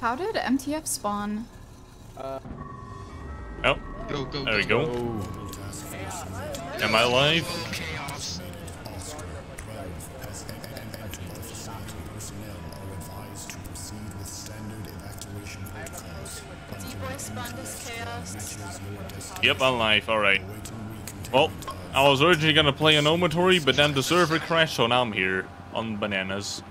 How did MTF spawn? Uh, oh. Go, go, there go. we go. Am I live? Yep, I'm live. Alright. Well, I was originally gonna play an Omatory, but then the server crashed, so now I'm here on bananas.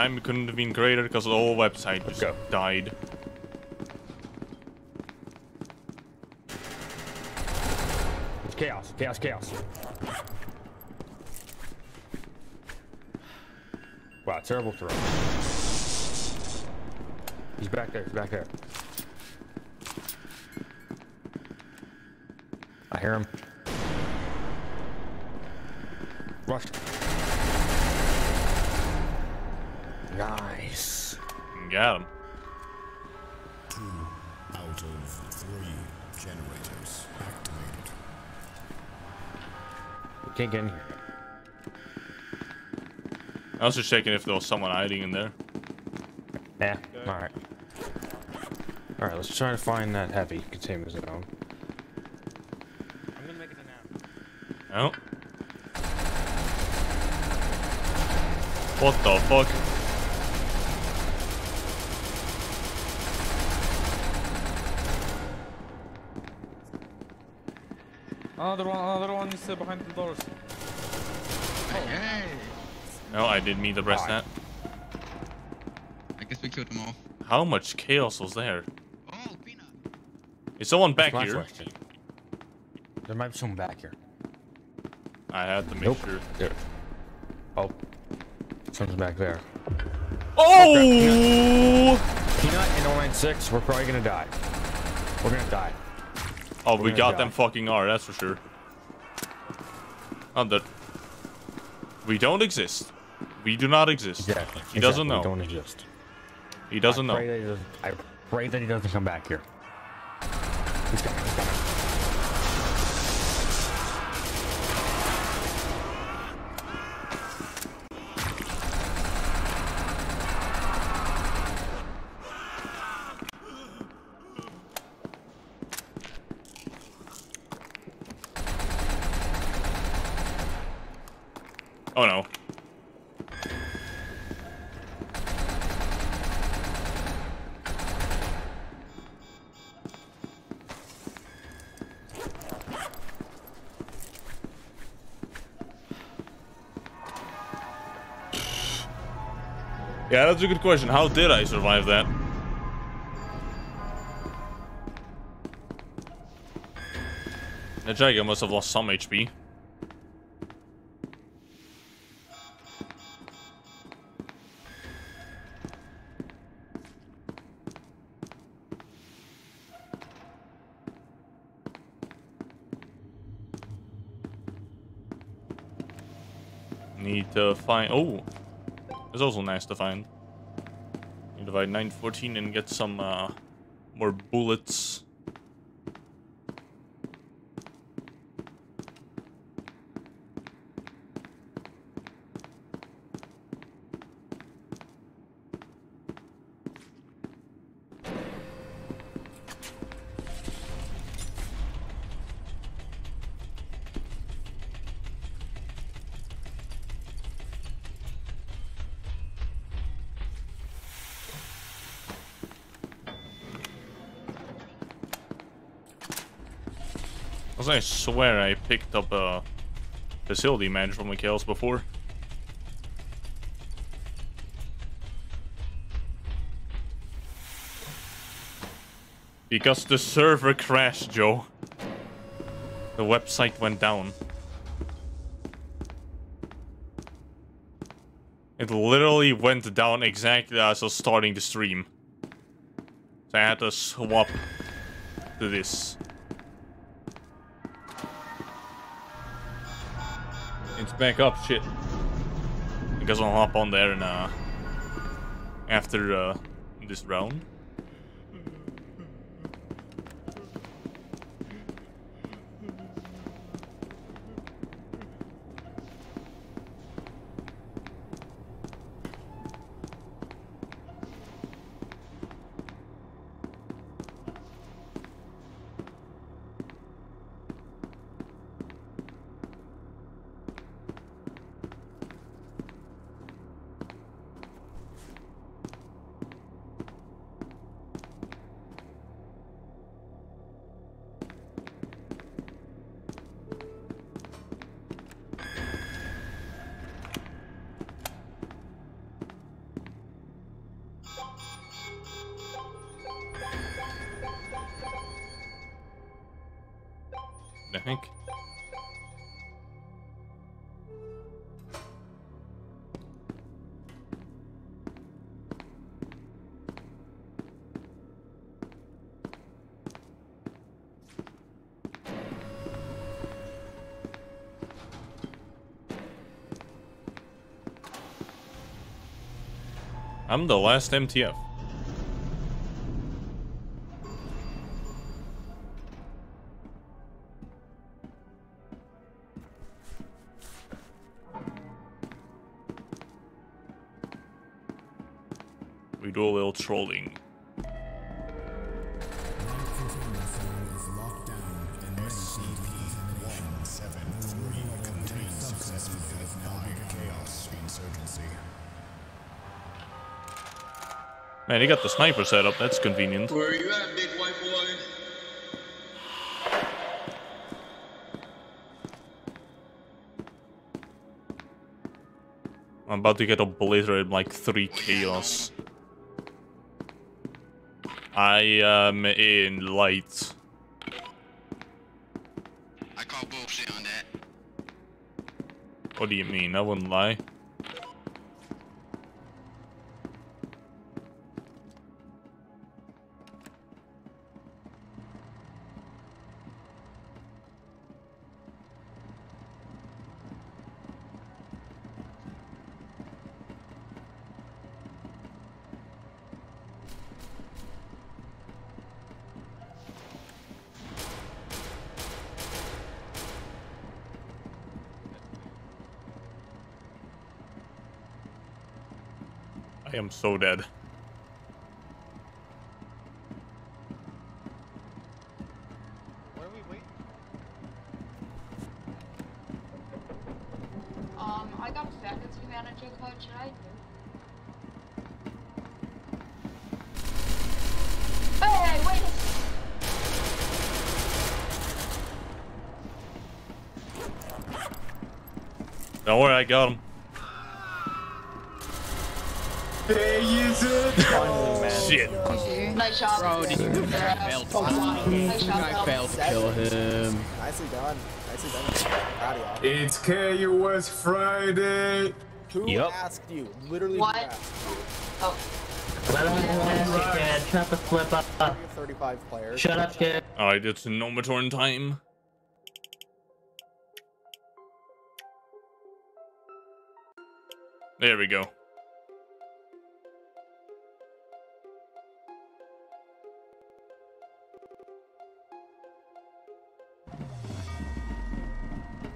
Time couldn't have been greater because the whole website just go. died. It's chaos, chaos, chaos. Wow, terrible throw. He's back there, he's back there. I hear him. Rushed. Nice. Got him. Two out of three generators activated. We can't get in here. I was just checking if there was someone hiding in there. Nah. Alright. Alright, let's try to find that heavy containment zone. I'm gonna make it an app. Oh. What the fuck? Another one, another one is uh, behind the doors. Hey, hey. No, I didn't mean to press that. I guess we killed them all. How much chaos was there? Oh, peanut. Is someone back here? question. There might be someone back here. I had to make Nope. sure. There. Oh. Someone's back there. Oh! Peanut and 096, we're probably gonna die. We're gonna die. Oh, we got them fucking are, that's for sure. Not that. We don't exist. We do not exist. Exactly. He doesn't know. We don't exist. He doesn't I pray know. that he doesn't, I pray that he doesn't come back here. He's coming, that's a good question. How did I survive that? The Jager must have lost some HP. Need to find. Oh, it's also nice to find. To 914 and get some uh, more bullets. Also, I swear I picked up a facility manager from Mikhail's before. Because the server crashed, Joe. The website went down. It literally went down exactly as I was starting the stream. So I had to swap to this. Back up, shit. I guess I'll hop on there and uh after uh this round. I'm the last MTF. Man, he got the sniper set up. That's convenient. Where you at, big white boy? I'm about to get obliterated like three chaos. I am in light. I call bullshit on that. What do you mean? I wouldn't lie. So dead. Where are we waiting? Um, I got faculty manager code, should I do? Hey, wait a Don't worry, I got him. Shit. Nice job. Bro, did you Nice job. failed to kill him. Nicely done. Nicely done. Proud of y'all. It's KUS Friday. Who Yup. asked you? Literally who What? asked? Oh, Shut the flip up. We have 35 players. Shut up, kid. Alright, it's Nomatorn time. There we go.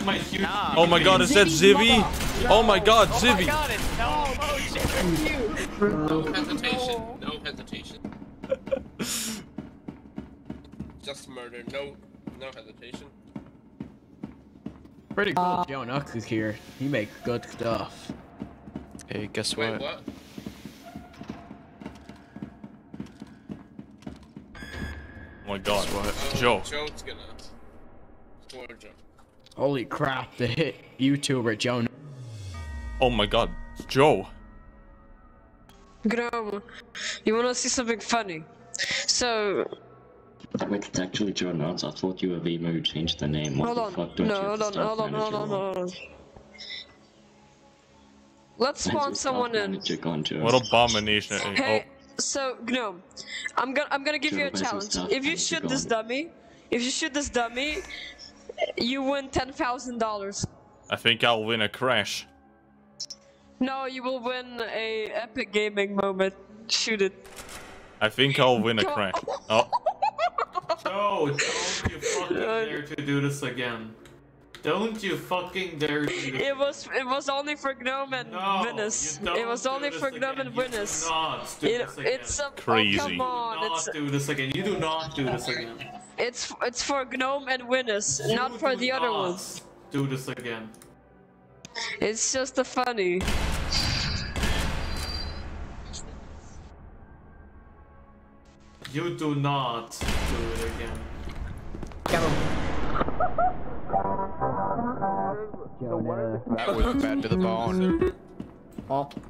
Suck my huge. Oh my god, is that Zivy? Oh my god, Zivy! No hesitation. No hesitation. Just murder. No, no hesitation. Pretty cool. Uh, Joe Nux is here. He makes good stuff. Hey, guess Wait, what? what? Oh my god, Oh, Joe. Joe's gonna. Poor Joe. Holy crap, the hit YouTuber Joe. Oh my god, Joe. Grom, you wanna see something funny? So, Wait, it's actually Joe Nuts. I thought you were Vimo who changed the name. What hold the on. fuck? Don't No, you have hold the on, staff hold on, hold on, hold on. Let's spawn someone in. manager gone, Joe? What abomination. Hey, oh. so Gnome, I'm gonna I'm gonna give you a Joe, where's your challenge. If you shoot this dummy, if you shoot this dummy, you win ten thousand dollars. Oh, I think I'll win a crash. No, you will win a epic gaming moment. Shoot it. I think I'll win a Go- crash. Oh, Joe, don't you fucking dare to do this again. Don't you fucking dare do this. It was it was only for Gnome and No, Venus. It was only this for again. Gnome and You do not do It, this again. it's a oh, Crazy. Oh, come on, not it's do this again. You do not do this again. It's it's for Gnome and Venus, You not for do the other ones. Do this again. It's just a funny. You do not do it again. That was bad to the bone.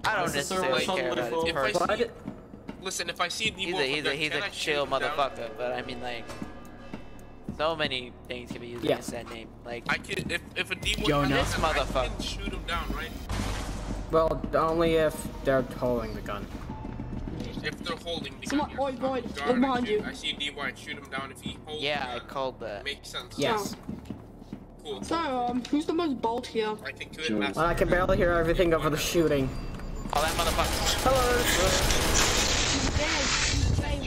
I don't This is a necessarily care suddenly about full- his If I person. see, listen, if I see He's a he's a he's can I a shoot chill him down? motherfucker, but I mean like, so many things can be used Yeah. against that name. Like, I can if if a Debo Jonah. comes This in, I can shoot him down, right? Well, only if they're holding the gun. If they're holding the Someone- gun. oi, yes. boy, I'm guard, look I behind shoot- you. I see Debo, I shoot him down if he holds. yeah, the I called that. Makes sense. Yes. Cool. So, um, who's the most bold here? I can kill Sure. Well, I can barely hear everything over the shooting. Oh, that motherfucker.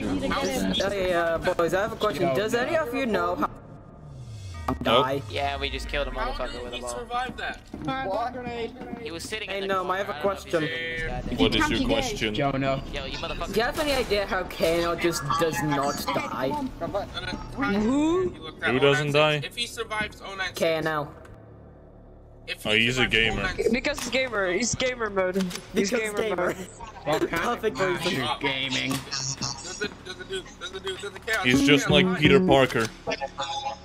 Hey, uh, boys, I have a question. Does any of you know how die? Yeah, we just killed a motherfucker with a he ball. survive that? Alright, got grenade. He was sitting Hey, in the Gnome, I have a don't know if he's question. What is your question? Jonah. Yo, you motherfucker. Do you have any idea how Kano just does not die? Who? Who doesn't die? If he survives 096. Kano. If Oh, he's a gamer. Because he's gamer, he's gamer mode. He's Because gamer, gamer. mode. Well, Perfect reason. Gaming. Does the, does the dude, does the dude, does the chaos He's just like die? Peter Parker.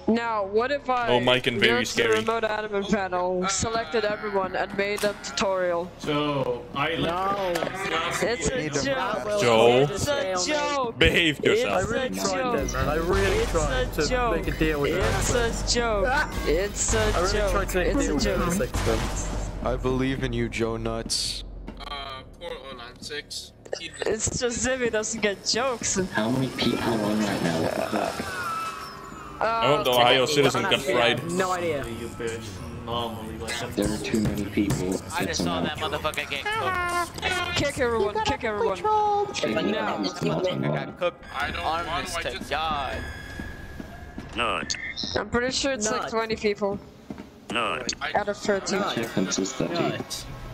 Now, what if I Oh, Mike and very go to scary. the remote admin panel, selected everyone, and made a tutorial? So, I No. It's a joke. Joe. It's a joke. Behave yourself. It's a joke. I really It's a joke. deal It's a joke. It's a joke. I really tried to It's a joke. I believe in you, Joe Nuts. Uh, poor 096. He It's just Zimmy doesn't get jokes. How many people are on right now? What the fuck? I want the Ohio citizen got fried. No idea. You bitch. Normally, like that. There are too many people. I just saw that motherfucker get cooked. Kick everyone. Kick everyone. changing No. that it's not. Got cooked I don't want to, I to just... God. I'm pretty sure it's like 20 people I, out of 13. What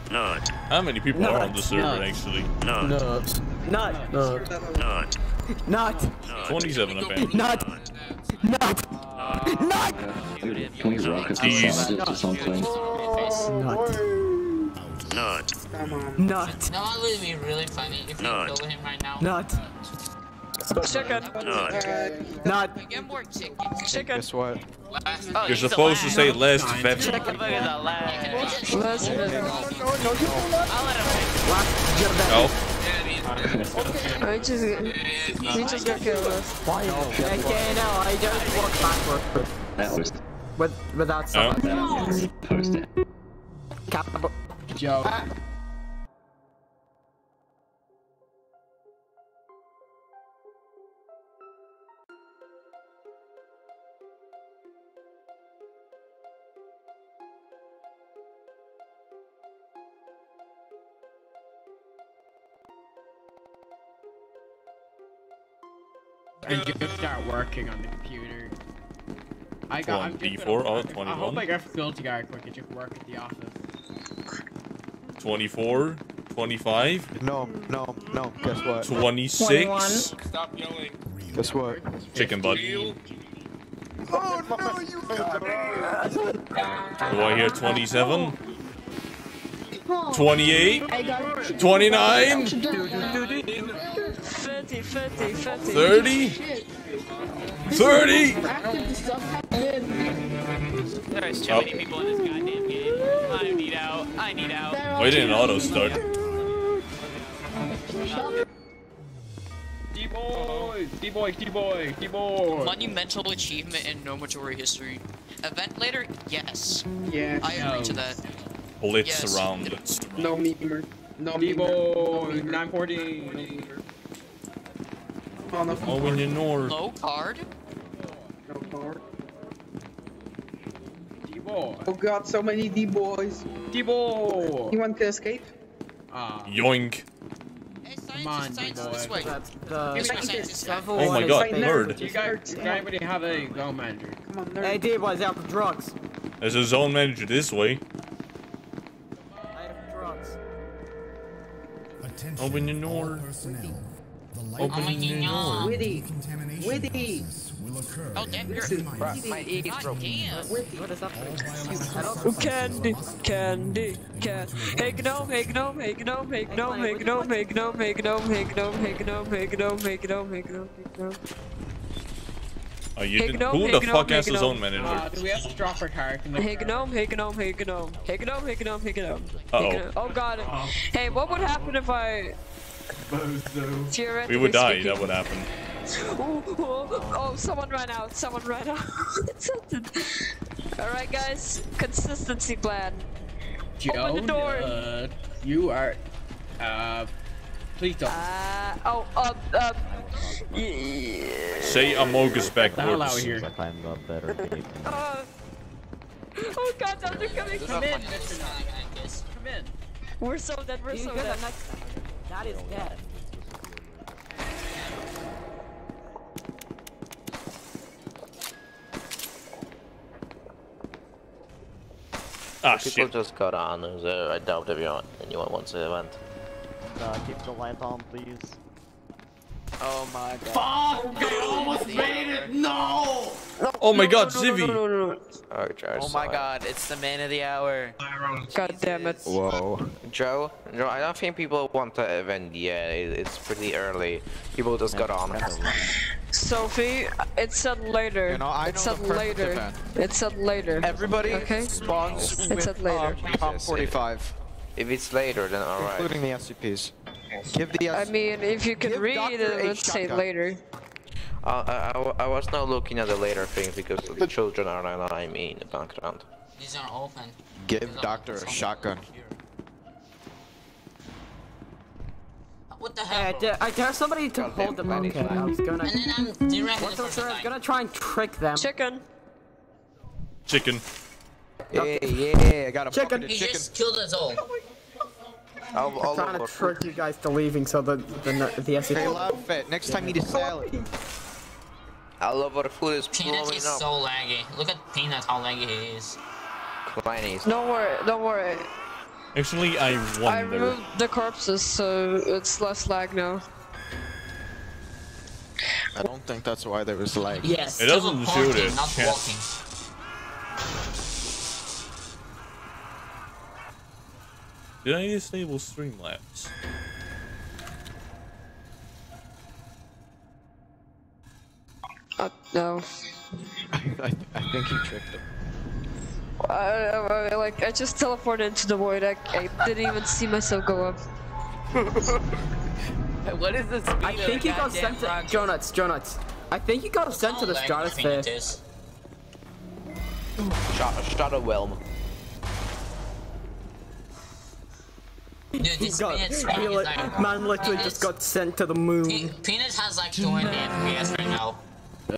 difference? How many people are on the server actually? Nut. Nut. Nut. 27 apparently. Nut. Nut. Nut. Dude, Can we rocket the Jeez. scientist or something? Nut. No, it would be really funny if you killed him right now. Nut. Chicken. Nut. Get more chicken. Chicken. Guess what? Oh, You're supposed to say last Feb. Motherfucker's the last. Let's I'll let him Oh, I just, he just got killed. Hey, Kano, I just walk backward. That With, without oh. someone. that was post it. Cap- Joe. I just start working on the computer. I got. I'm just 24 gonna or work- I hope 21? I get facility guard quick and just work at the office. 24, 25, No, no, no. Guess what? 26. Stop yelling. Guess what? Chicken butt. Oh no, you Do I hear 27? 28? 29? 50, 50, 50. 30? 30? There's too Oh. many people in this goddamn game. I need out. I need out. Why didn't auto start? D-boys, D-boys, D-boys, D-boys. Monumental achievement in no majority history. Event later? Yes. Yeah. I agree to that. Blitz Yes. around. No memer. No D-boys, 914. Oh, in the north. Low card? No card. D-boy. Oh god, so many D-boys. D-boy. You want to escape? Ah. Yoink. Hey, Come on, scientist, D-boy. this way. That's the This way, scientist. Oh my god, nerd. You guys, does anybody have a go manager? Come on, Hey, D boys out for drugs. There's a zone manager this way. Attention, Open your door. personnel. The light your door. Witty. contamination Witty. will occur. Oh, damn, in you're- T-minus My ears God broke. damn. What is up? all biological Candy, candy, can. Hey gnome, hey gnome, hey gnome, hey gnome, hey gnome, hey gnome, hey gnome, hey gnome, hey gnome, hey gnome, hey gnome, hey gnome, hey gnome. Oh, you Hey, did. gnome, Who hey, the gnome, fuck hey, has the gnome. zone manager? Uh, do we have to drop our card? Hey gnome, hey gnome, hey gnome, hey gnome, hey gnome, hey gnome, hey Uh-oh. gnome. Oh god. Hey, what would happen if I Bozo. We would die. speaking- That would happen. Oh, oh, oh, someone ran out. Someone ran out. Something. All right, guys. Consistency plan. Open the door. uh, you are. Uh, please don't. Uh, oh, um, um. Yeah. Say Amogus Get the hell out of backwards. here. Uh, oh god, now they're coming. Come in, Come in. We're so dead. We're You so dead. that next time. That is dead. Ah People shit. just got on. So I doubt if you want anyone wants the event. Uh, keep the light on, please. Oh my god. Fuck! I almost made it! No! Oh my god, No, no, no, Zivy. no, no, no. Oh, Joe, Oh my god, it's the man of the hour. God damn it. Whoa. Joe, Joe, I don't think people want the event yet. It's pretty early. People just got on. Sophie, it said later. You know, I it know said later. event. It said later. Everybody Okay. spawns It said later. Palm 45. If it's later, then alright. Including the SCPs. Give the I mean, if you can Give read Doctor it, let's say later. Uh, I, I, I was not looking at the later thing because the children are not I mean in the background. These are open. Give Doctor a shotgun. What the I hell? dare, I dare somebody to hold them. Okay, I was gonna. And then I'm directly What's for? I was gonna try and trick them. Chicken. Chicken. Yeah, yeah, I got a Chicken. He chicken. just killed us all. I'll, I'll trying to look trick you guys to leaving so the the the SCP. Hey, loud fit. Next time eat a salad. I love what the food is Peanut blowing is up. so laggy. Look at Peanut, how laggy he is. Kleinies. Don't worry, don't worry. Actually, I I removed the corpses, so it's less lag now. I don't think that's why there was lag. Yes. It doesn't shoot Teleporting, it. not Chat. walking. Did I disable Streamlabs? Uh, no. I, I think he tricked him. I, I, I- like, I just teleported into the void. I, I didn't even see myself go up. What is this? I think he got sent to Jonuts. Jonuts. I think he got sent to the stratosphere. Shot, shot a whelm. Dude, He this got, Peanut's he speed like... man literally just got sent to the moon. Pe- Peanut has like 20 FPS right now.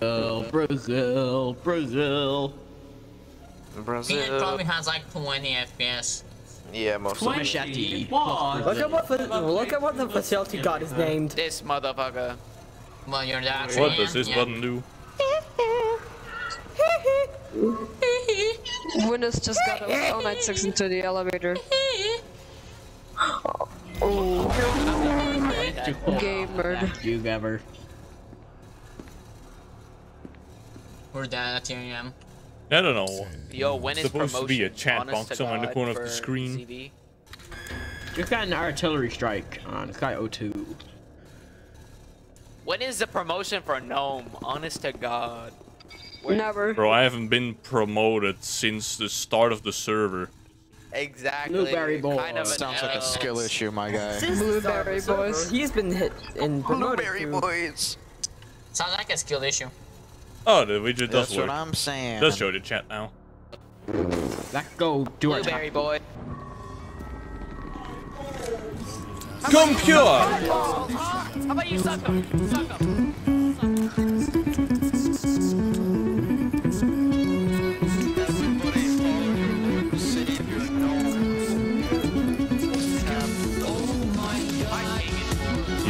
Oh, Brazil, Brazil. Brazil. Peanut probably has like 20 FPS. Yeah, most of Machete. Look at what fa- look at what the facility god is named. This motherfucker. Well, you're the actual What does this yeah. button do? Windows just got a 096 into the elevator. Oh, gamer. You ever. We're down at Ethereum. I don't know. Yo, when is supposed to be a chat box to somewhere in the corner of the screen. CD? Just got an artillery strike on Sky O2. When is the promotion for Gnome? Honest to God. Never. Bro, I haven't been promoted since the start of the server. Exactly. Blueberry boy. Kind of Sounds like a skill issue, my guy. Since the start of Blueberry the boys. He's been hit and promoted Blueberry to- boys. Sounds like a skill issue. Oh, the we just That's what I'm saying. Does show the chat now. Let's go do our Blueberry boy. Come pure! How about you suck him? Suck him.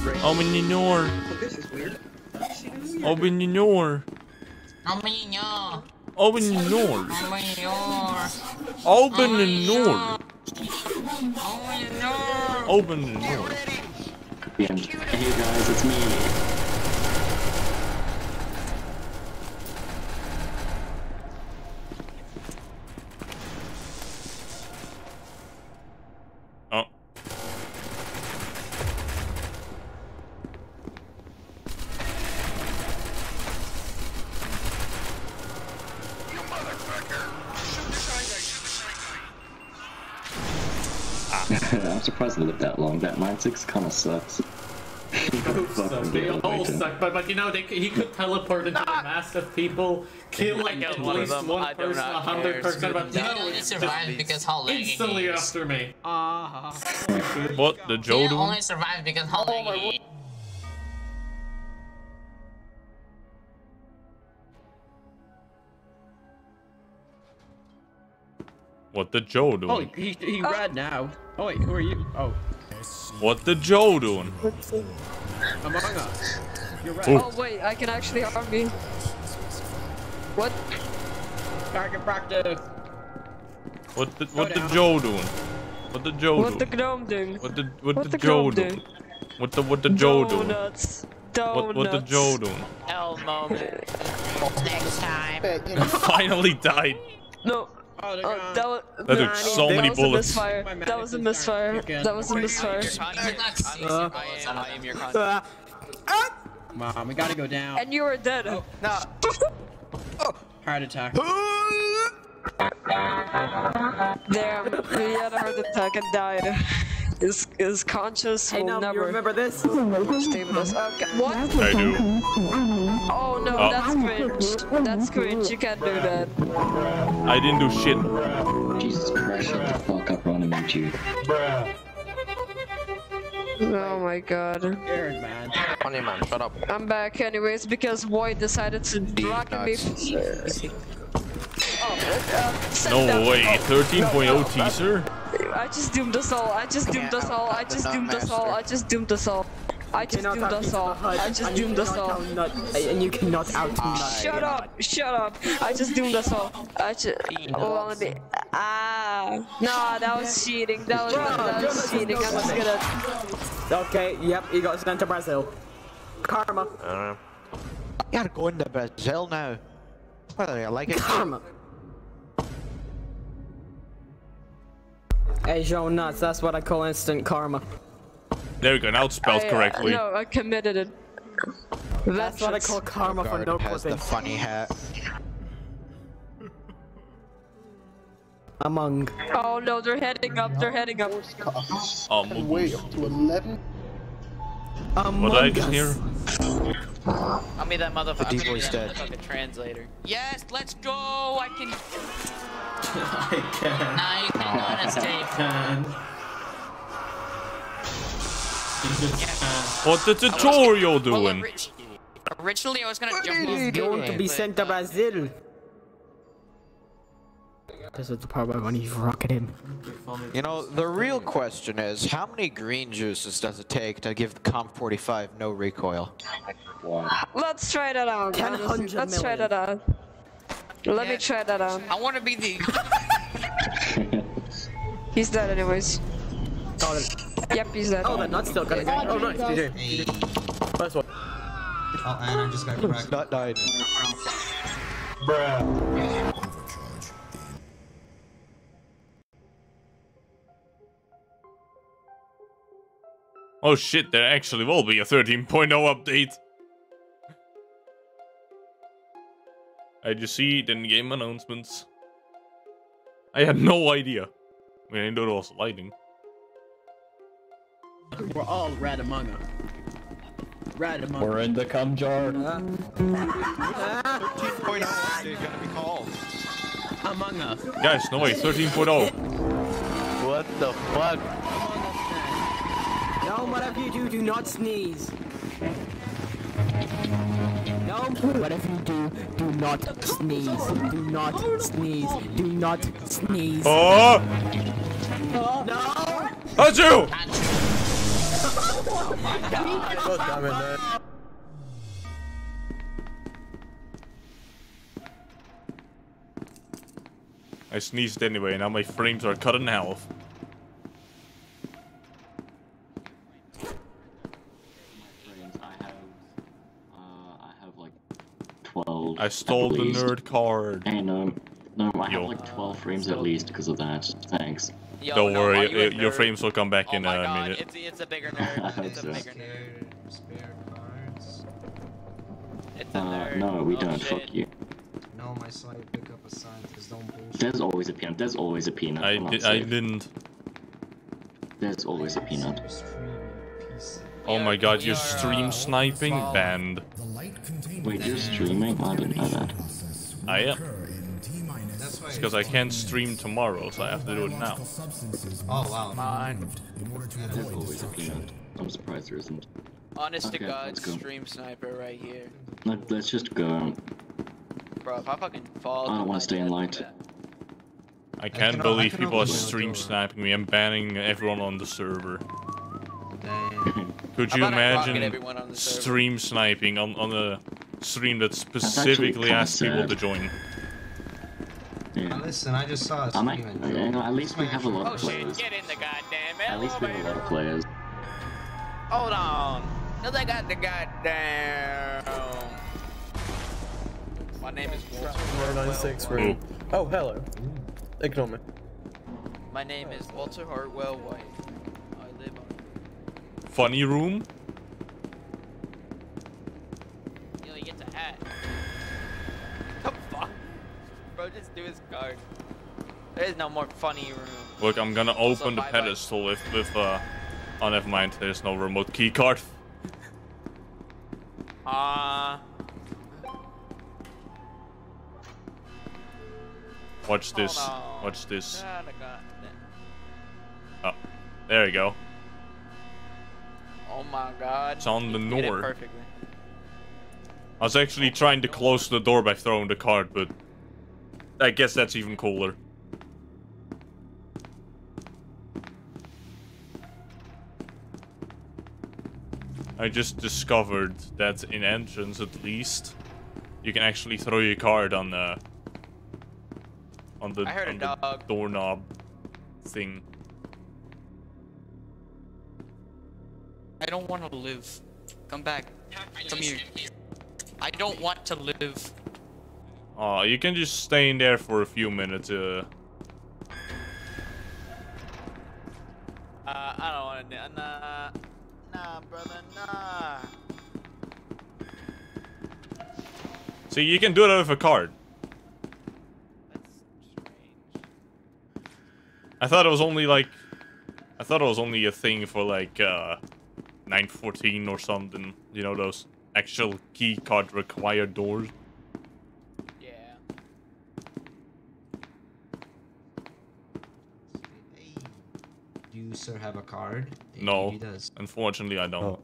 Open the door. This is weird. Open the door. Open your Open the door. Open the door. Open the door. Hey guys, it's me. Oh. I'm lived that long. That 9-6 kinda sucks. Fucking They all suck, but but you know they, he could teleport into a mass of people, kill like at got one least them. one person, a hundred care. percent. But They no, only it's survived because how laggy instantly he after me. Uh, What? The Joe They only survived because how laggy What the Joe doing? Oh, doing? he, he oh. ran now. Oh wait, who are you? Oh, What the Joe doing? Among Us. You're right. Oh wait, I can actually harm me. What? Target practice. What the what the Joe doing? What the Joe What the doing? gnome doing? What the what, What the, the Joe doing? doing? What the what the Joe doing? Donuts. What Donuts. what the Joe doing? L moment. Next time. Finally died. No. Oh, they're Oh, that was. That took so that many was bullets. A misfire. That was a misfire. That was a misfire. Uh, I am your contact. Mom, we gotta go down. And you were dead. No. Heart attack. Damn, he had a heart attack and died. His, his conscious Hey, will Num, never you remember this? stay with us. Okay, what? I do. Oh no, Oh. that's cringe. That's cringe. You can't do that. I didn't do shit. Jesus Christ, shut the fuck up, running into you. Oh my god. Scared, man. Funny man, shut up. I'm back anyways because Void decided to block me. Oh, uh, No that- way. oh, 13.0 no, no, teaser? I just doomed us all. I just doomed us all. I just doomed us all. I just doomed us all. I just doomed us all. I just doomed us all. And you cannot out nut. Shut up! Shut up! I just doomed us all. I just. Well, let me. Ah. No, that was cheating. That was, that was cheating. I'm just gonna. Okay, yep, he got sent to Brazil. Karma. You gotta go into Brazil now. Whether you like it. Karma. Hey, Joe Nuts, that's what I call instant karma. There we go. Now it's spelled I, uh, correctly. No, I committed it. That's what I call karma for Guard no has the funny hat. Among. Oh no, they're heading up. They're heading up. Um, Wait up to 11? Among what did I just hear? I'll be that motherfucker. The D-boy's I'll be that dead. motherfucking translator. Yes, let's go. I can. I can. Now you can go on escape. Can. You can. What the tutorial Well, doing? orig- originally, I was gonna jump He's off going to be sent to Brazil. This is the part where when he's rocking him. You know, the real question is, how many green juices does it take to give the Comp 45 no recoil? Let's try that out. 10 Let's try million. that out. Let me try that out. I want to be the. He's dead anyways. Oh, Yep, he's dead. oh, the nut's still gonna go. Oh, nice, DJ. First one. Oh, and I just got cracked. Nut died. Oh shit, there actually will be a 13.0 update. I just see it in game announcements. I had no idea. I mean, I know there was lighting. We're all red among us. Red among us. We're in the cum jar. 13.0 update gonna be called. Among Us. Guys, no way, 13.0. What the fuck? Oh, no, whatever you do, do not sneeze. No, whatever you do, do not sneeze. Do not sneeze. Do not sneeze. Oh! No! That's you! God damn it. I sneezed anyway, now my frames are cut in half. Frames, I have, uh, I have like 12. I stole the nerd card. Hey, no, no, I Yo. have like 12 frames at least because of that. Thanks. Yo, Don't no, worry, you a y- your frames will come back Oh in my a god, minute. it's, it's a bigger nerd. hope It's a so. bigger nerd. Spare cards. It's a Uh, no, we Oh, don't. shit. Fuck you. No, my side pick up a scientist. Don't bullshit. There's always a peanut. There's always a peanut. I, I'm di I didn't. There's always a peanut. Oh my god, you're stream sniping? Banned. Wait, you're streaming? I didn't know that. I am. Ah, it's because I can't stream tomorrow, so I have to do it now. Oh wow. Mine. There's always a peanut. I'm surprised there isn't. Honest Okay, to God, let's go. stream sniper right here. Let, let's just go. Bro, if I fucking fall. I don't want to stay in light. I can't can- I believe can people are stream door. sniping me. I'm banning everyone on the server. Could you about I rocket imagine everyone on the server? stream sniping on, on a stream that specifically asks people to join? Yeah. Listen, I just saw a I'm stream at, and you know, at least we have a lot Oh of shit, players. get in the goddamn At least we have a lot of players. Hold on. Cause I got the goddamn. My name is Walter. 496 Hartwell room. Oh, hello. Ignore me. My name is Walter Hartwell White. I live on. Funny room? You know, he gets a hat. The fuck? Bro, just do his card. There is no more funny room. Look, I'm gonna Also, open the bye-bye. pedestal with, with, uh... Oh, never mind, there's no remote key card. Ah. Watch this. Hold on. Watch this. The god- Oh, there you go. Oh my god. It's on the north. perfectly. I was actually trying to close the door by throwing the card, but I guess that's even cooler. I just discovered that in entrance, at least, you can actually throw your card on the on the, I heard a on the dog. doorknob thing. I don't want to live. Come back. Come here. I don't want to live. Oh, you can just stay in there for a few minutes. Uh, Uh, I don't want to. Nah. Nah, brother, nah. see, you can do that with a card. That's strange. I thought it was only like, I thought it was only a thing for like uh, 914 or something. You know those actual key card required doors. Yeah. Do you, sir, have a card? He- No, He does. unfortunately I don't. Oh.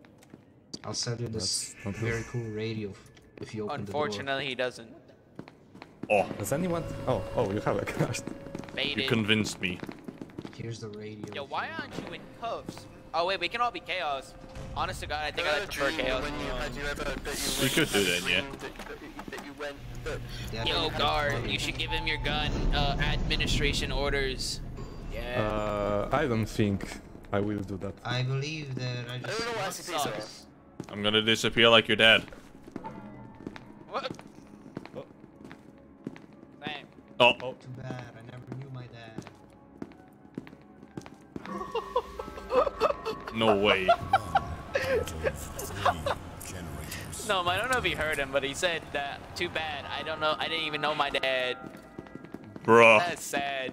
I'll sell you this very cool radio if you open Unfortunately, he doesn't. Oh, Does anyone? Oh, oh, you have a card. you convinced me. Here's the radio. Yo, why aren't you in cuffs? Oh wait, we can all be chaos. Honest to God, I think I prefer chaos. We could do that, yeah. Yo, guard, you should give him your gun. Uh, administration orders. Yeah. Uh, I don't think I will do that. I believe that I just. Sucks. I'm gonna disappear like your dad. What? Damn. Oh, Too bad. No way. No, I don't know if he heard him, but he said that. Too bad. I don't know. I didn't even know my dad. Bruh. That's sad.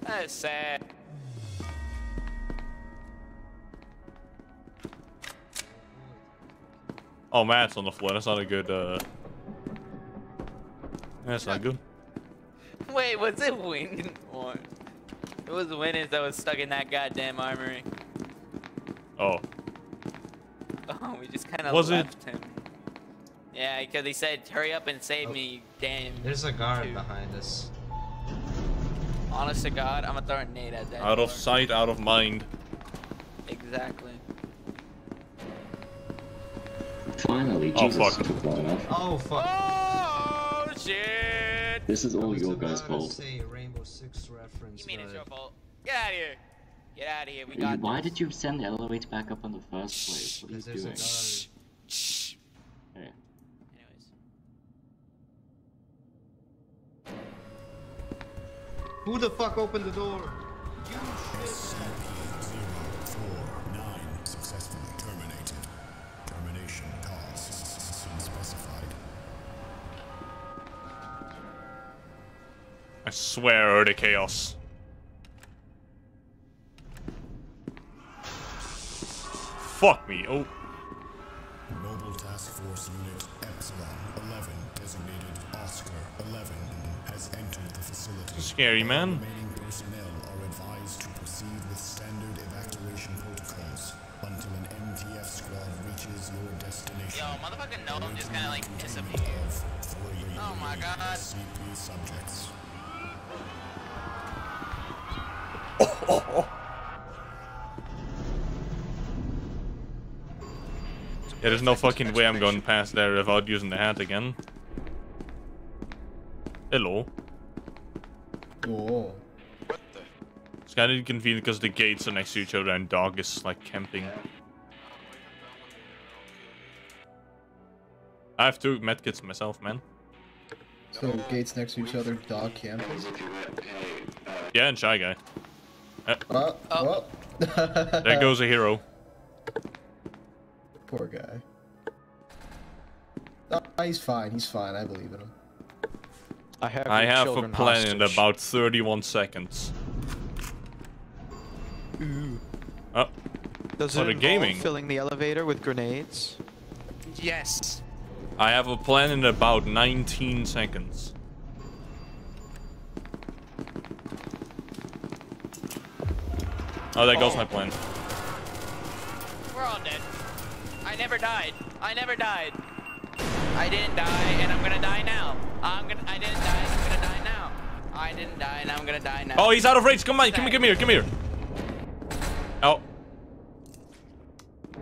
That's sad. Oh, Matt's on the floor. That's not a good, uh... That's not good. Wait, was it wind or it was Winnis that was stuck in that goddamn armory? Oh. Oh, we just kind of Was it? him. Yeah, because he said, "Hurry up and save oh. me, you damn." There's a guard two." behind us. Honest to God, I'm gonna throw a nade at that. Out of sight, out of mind. Exactly. Finally, Oh, Jesus fuck. took long enough. Oh fuck. Oh shit! This is all your guys' fault. say Rainbow Six reference. You mean it's your fault? Get out of here! Get out of here. We got. Why did you send the elevator back up in the first place? What are you Because there's a doing? guard. Shh. Hey. Anyways. Who the fuck opened the door? SCP-049 I swear I heard a chaos. Fuck me. Oh. Mobile Task Force Unit Epsilon 11, designated Oscar 11, has entered the facility. Scary, man. Remaining personnel are advised to proceed with standard evacuation protocols until an MTF squad reaches your destination. Yo, motherfucking no, I'm just kind of like disappeared. Oh my god. CP subjects. Yeah, there's no fucking way I'm going past there without using the hat again. Hello. Whoa. It's kind of inconvenient because the gates are next to each other and dog is like camping. I have two medkits myself, man. So gates next to each other, dog camping. Yeah, and Shy Guy. Uh, Oh, well. there goes a hero. Poor guy. Oh, he's fine. He's fine. I believe in him. I have. I have a children plan in about 31 seconds. Oh. Does Oh, it the gaming. filling the elevator with grenades? Yes. I have a plan in about 19 seconds. Oh, that goes my plan. We're all dead. I never died. I never died. I didn't die, and I'm gonna die now. I'm gonna. I didn't die, and I'm gonna die now. I didn't die, and I'm gonna die now. Oh, he's out of range. Come on, come, here, come here, come here. Oh.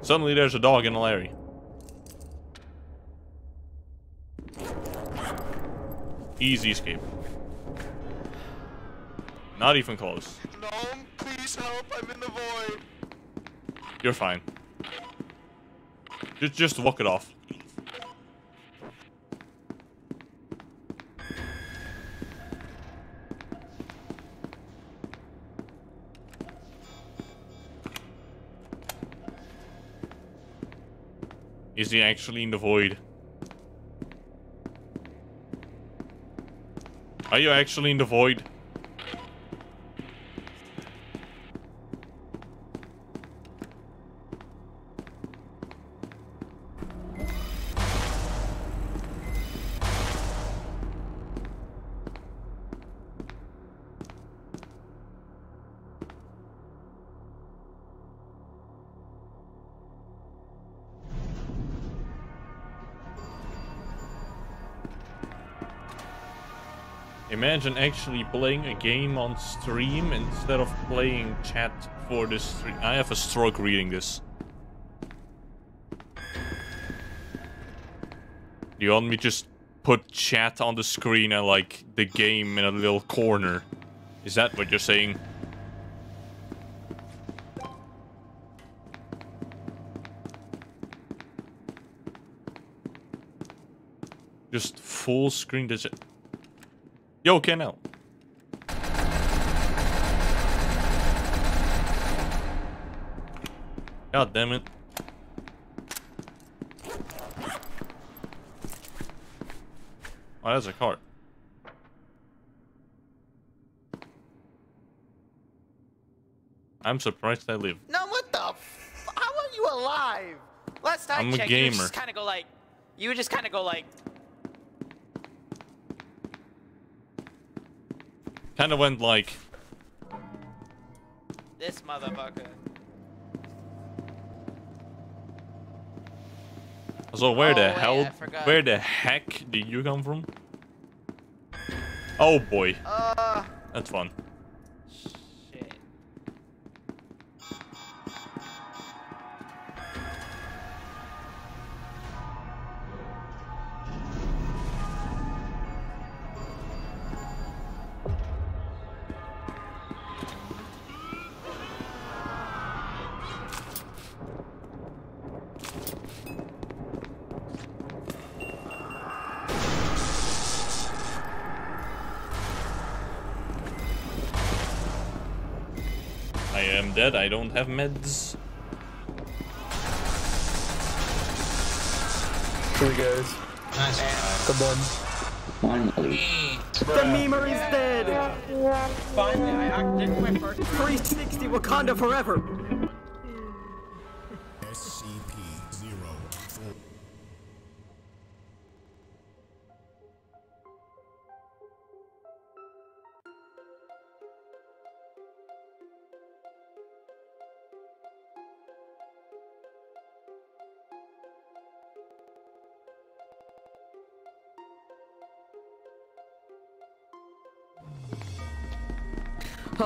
Suddenly there's a dog in the Larry. Easy escape. Not even close. Gnome, please help. I'm in the void. You're fine. Just, just walk it off. Is he actually in the void? Are you actually in the void? Imagine actually playing a game on stream instead of playing chat for the stream. I have a stroke reading this. You want me just put chat on the screen and like the game in a little corner? Is that what you're saying? Just full screen this. Yo, Kenel. God damn it. Oh, that's a cart. I'm surprised I live. No, what the? F how are you alive? Last time I'm a checked, you would gamer. just kind of go like, you would just kind of go like. Kind of went like, This motherfucker. so where Oh, the wait, hell, where the heck did you come from? Oh boy, Uh, that's fun. I. I don't have meds. Here guys. Nice. Come on. Finally. The memer is dead! Finally, I acted did my first 360 Wakanda forever!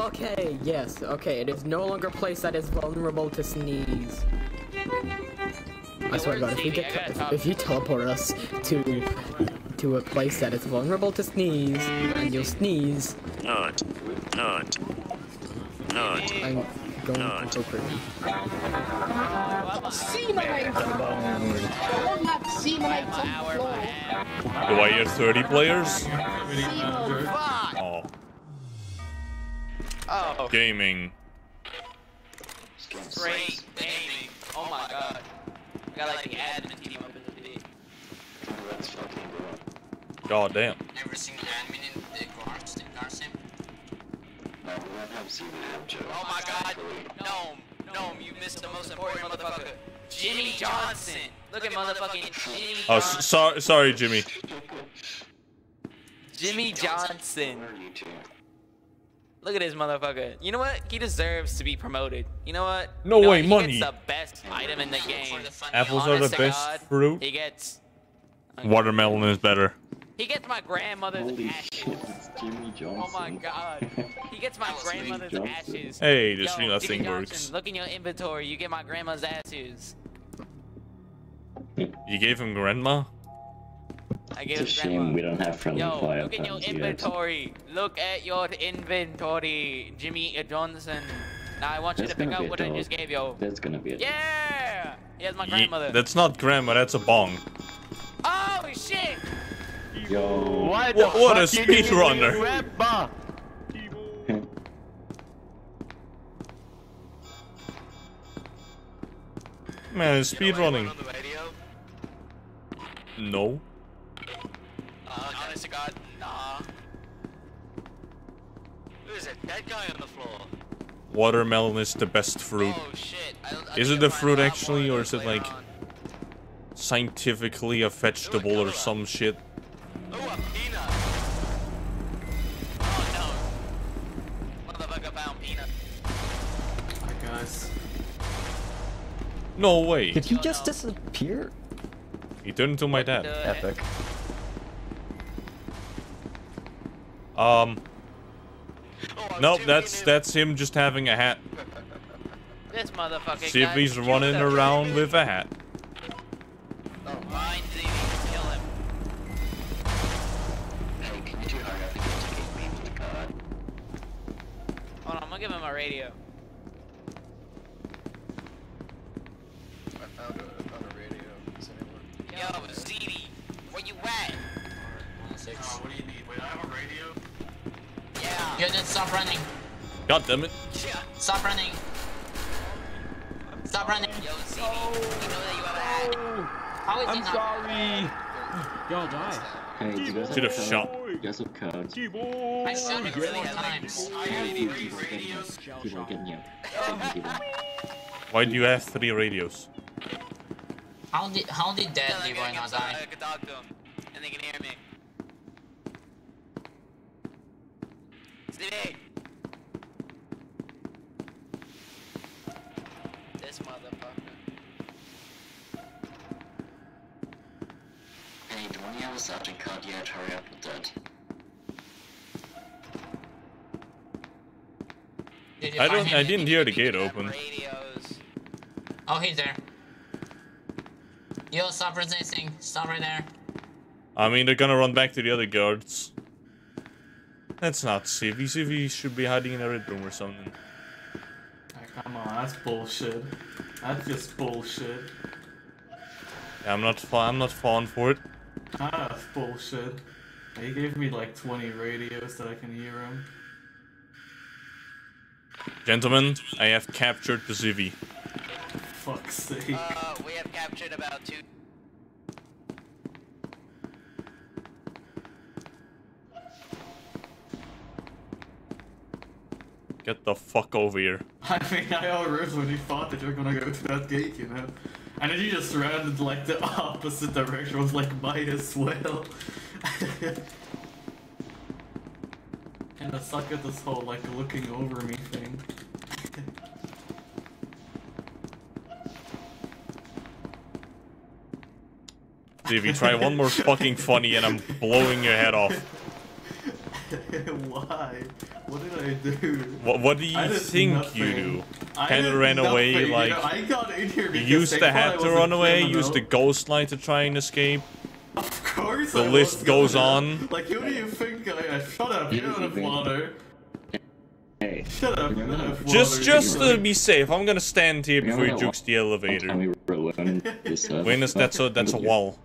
Okay, yes, okay, it is no longer a place that is vulnerable to sneeze. I swear to God, if, we get, if, if you teleport us to to a place that is vulnerable to sneeze, and you'll sneeze, Not. Not. Not. I'm going to go crazy. Seminate! All that seminates on the floor. Do I hear 30 players? Oh, Oh, gaming. great gaming. Oh my god. I got like the admin team up in the D. God damn. Never seen admin in the Garms, the Garsim? No, we won't have seen that, Joe. Oh my god. Gnome. Gnome, you missed the most important motherfucker. Jimmy Johnson. Look at motherfucking Jimmy Oh, Johnson. s- sorry, sorry, Jimmy. Jimmy Johnson. Look at this motherfucker. You know what? He deserves to be promoted. You know what? No You know way, what? money. He gets the best item in the game. Apples are the best God, fruit. He gets Watermelon is better. he gets my grandmother's Holy ashes. shit, it's Jimmy Johnson. Oh my god. He gets my grandmother's Johnson. ashes. Hey, this Yo, thing- Jimmy thing Johnson, works. Look in your inventory. You get my grandma's ashes. You gave him grandma? I gave It's a his grandma. shame we don't have friendly Yo, fire look at your pens yet. inventory. Look at your inventory, Jimmy Johnson. Now I want you That's to pick gonna out what I just gave you. That's gonna be it. Yeah! Here's my Ye- grandmother. that's not grandma, that's a bong. Oh shit! Yo. What, what a speedrunner. Man, it's speedrunning. No. Honest to God, nah. Who is it? That guy on the floor. Watermelon is the best fruit. Oh shit. I, I Is it the fruit actually, or is it like on. scientifically a vegetable or some shit? Oh, a peanut. Oh no. Motherfucker found peanut. guys. No way. Did he oh, just disappear? He turned into my dad. Epic. Um. Nope, that's that's him just having a hat. This motherfucker. See if he's running around with a hat. Yeah. Yo, then stop running. God damn it. Stop running. Stop running. Yo, Zeddy, you know that you have a hat. How is I'm not? sorry. Y'all die. Hey, do you guys Should have have code? shot. You guys have codes? I shot it really four times. People are getting you. People are getting you. People. Why do you have three radios? How did how did Tell that him Leroy not die? I can talk to him, and they can hear me. Stevie! This motherfucker. Hey, don't you have a sergeant card yet? Hurry up with that. Did you I don't. him? I didn't hear the gate open. Oh, he's there. Yo, stop resisting. Stop right there. I mean, they're gonna run back to the other guards. That's not Civvy. Civvy should be hiding in a red room or something. Ah, come on, that's bullshit. That's just bullshit. Yeah, I'm not. fa- I'm not falling for it. Ah, that's bullshit. He gave me like 20 radios that I can hear him. Gentlemen, I have captured the Civvy. Fuck's sake. Uh, we have captured about two. Get the fuck over here. I mean, I originally thought that you were gonna go to that gate, you know? And then you just ran in like the opposite direction, I was like, might as well. and I suck at this whole like looking over me thing. If you try one more fucking funny and I'm blowing your head off. Why? What did I do? What, what do you I did think you do? I Kind of did ran away nothing, you like know, I got in here because used the I hat to was a run away, criminal. used the ghost light to try and escape. Of course The I list was goes gonna- on. Like, who do you think I am? Shut up, you don't have water. Hey. Shut up, you don't have Just, water. just You're to be safe, I'm gonna stand here before you jukes the elevator. Time we were alone. This, uh, Witness, that's a that's a wall.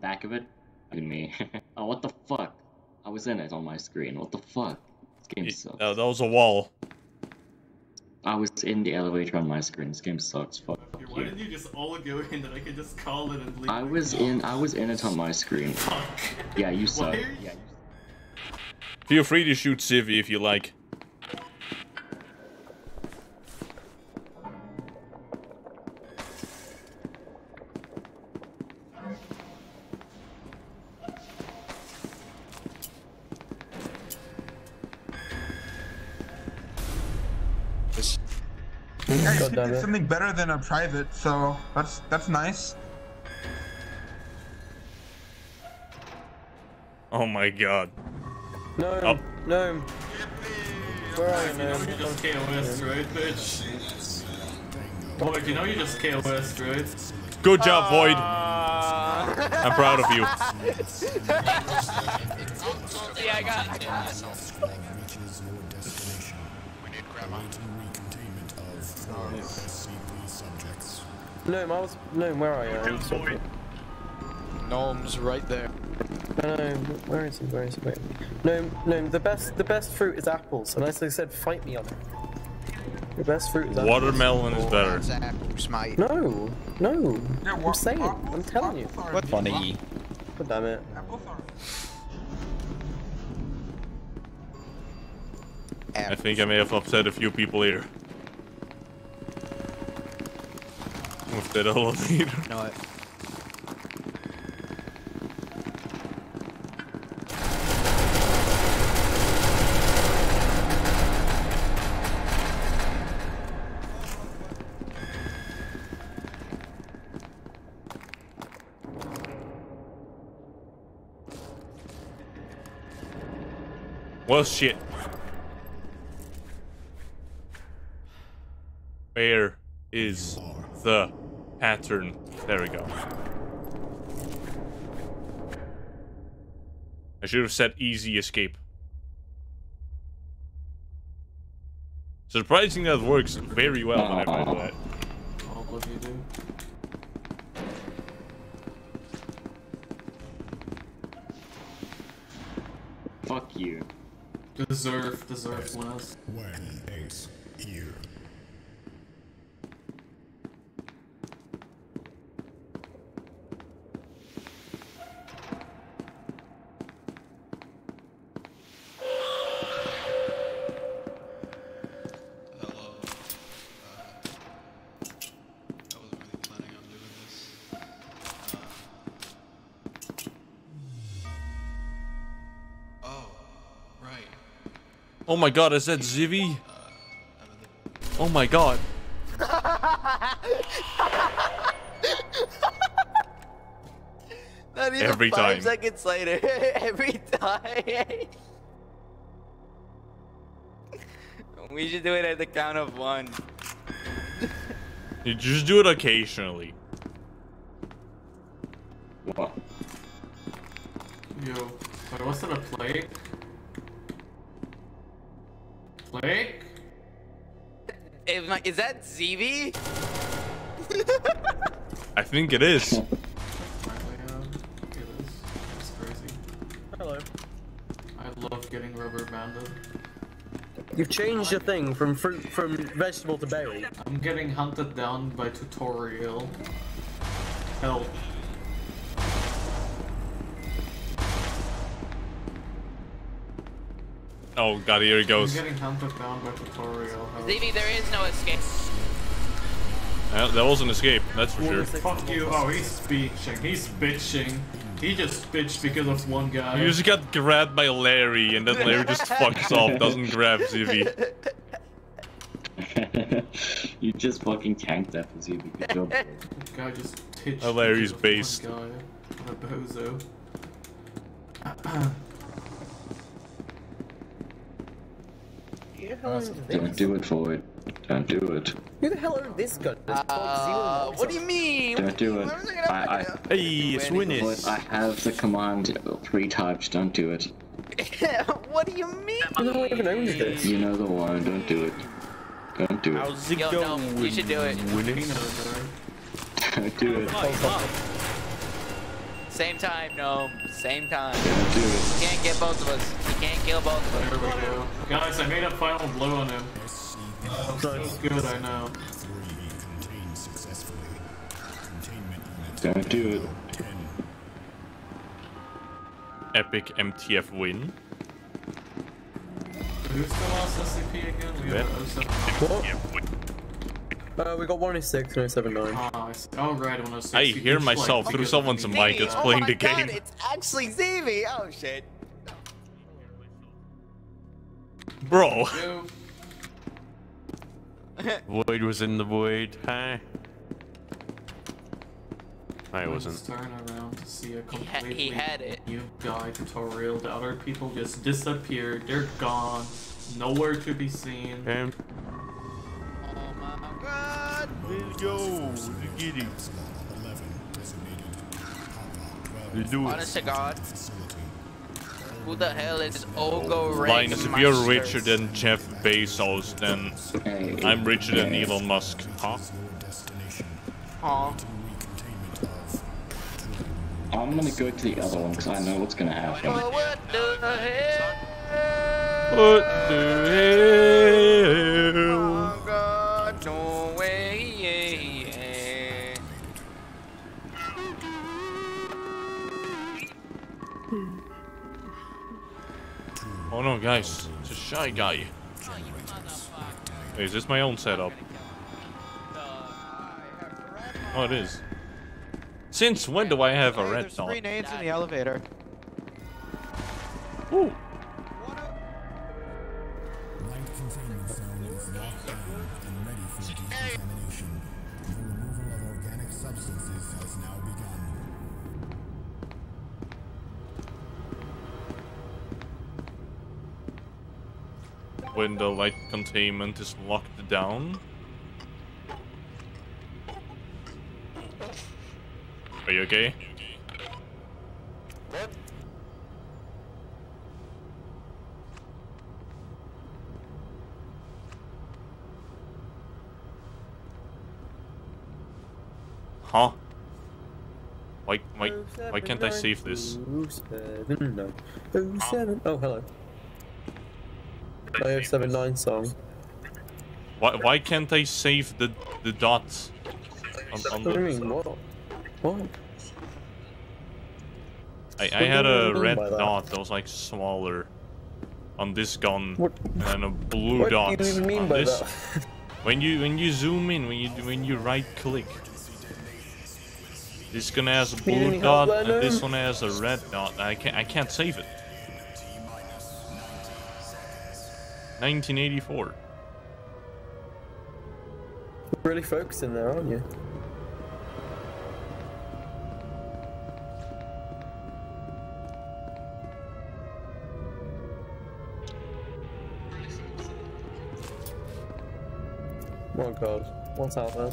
Back of it? Look me. oh, what the fuck? I was in it on my screen. What the fuck? This game sucks. Uh, that was a wall. I was in the elevator on my screen. This game sucks. Fuck Why you. didn't you just all go in that I could just call it and leave? I was in. I was in it on my screen. Fuck. Yeah, you suck. Why? Yeah. Feel free to shoot Civvy if you like. You damn did eh? something better than a private, so that's that's nice. Oh my god. No, Oh. no. Where are you, You know man? you just KOS, right, bitch? Boy, you know you just KOS, right? Good job, Void. Ah. I'm proud of you. yeah, I got. reaches your of four SCP subjects. Gnome, I was. Gnome, where are you? I'm. Gnome's right there. No, no, where is he? Where is he? Wait. No, no. The best, the best fruit is apples, and as I said, fight me on it. The best fruit is apples. Watermelon is better. That's apples, mate. No, no. I'm saying, I'm telling you. What funny? God damn it. I think I may have upset a few people here. With that elevator. No, Well, shit. Where is the pattern? There we go. I should have said easy escape. Surprising that works very well whenever I do that. All of you do. Fuck you. Deserve, deserve less. When Ace here. My god, is that Zivy? Oh my god. Not even Every five time. seconds later. Every time. we should do it at the count of one. You just do it occasionally. What? Yo, wait, was that a plague? Plague? Is, that ZV? I think it is. Look at this. That's crazy. Hello. I love getting rubber banded. You've changed your thing from fruit from vegetable to berry. I'm getting hunted down by tutorial. Help. Oh god, here he I'm goes. getting hunted down by tutorial. Help. There is no escape. Uh, that was an escape, that's for sure. Fuck you. Oh, he's bitching. He's bitching. He just bitched because of one guy. He just got grabbed by Larry, and then Larry just fucks off, doesn't grab Zivy. you just fucking tanked that for Zivy. Good job. guy just pitched. Oh, Larry's because based. of one guy. What a bozo. Don't do it, Floyd. Don't do it. Who the hell are this gun? It's called Uh, what do you mean? Don't do it. I, I, Hey, Floyd, I have the command three types. Don't do it. what do you mean? Who the hell even owns this? You know the one. Don't do it. Don't do it. How's it Yo, no, you should do it. Don't do it. Same time, no. Same time. Don't do it. You can't get both of us. You can't kill both of us. There we go. Guys, I made a final blow on him. So good, I know. Don't do it. Epic MTF win. Who's the last SCP again? We Yeah. have 07. Uh, we got 106 and 079. Ah, I see. Oh, right, 106. I You hear just, like, myself think through of someone's me. mic that's oh playing my the God, game. it's actually ZV. Oh shit. Bro. Void was in the void. huh? I wasn't. turn around to see a ha- he had it. new guy tutorial. The other people just disappeared. They're gone. Nowhere to be seen. Um, Oh my god. yo, get it. You do Honest to God. Who the hell is Ogo Linus, if you're richer than Jeff Bezos, then Hey, I'm richer than. Elon Musk. Huh? Aw. I'm gonna go to the other one because I know what's gonna happen. What the hell? What the hell? Oh no, guys, it's a shy guy. Wait, is this my own setup? Oh, it is. Since when do I have a Hey, red there's three names in the elevator. Ooh. When the light containment is locked down. Are you okay? Huh? Why, why, why can't I save this? Oh, hello. My 079 song. Why, why can't I save the the dots? On, on What do you the, mean? What? What? I, I had a red that? dot that was like smaller on this gun, What- and a blue What dot do you even mean on by this. that? when you when you zoom in, when you when you right click, this gun has a blue dot, and this one has a red dot. I can't I can't save it. 1984. Really focusing there, aren't you? Oh god, what's out there?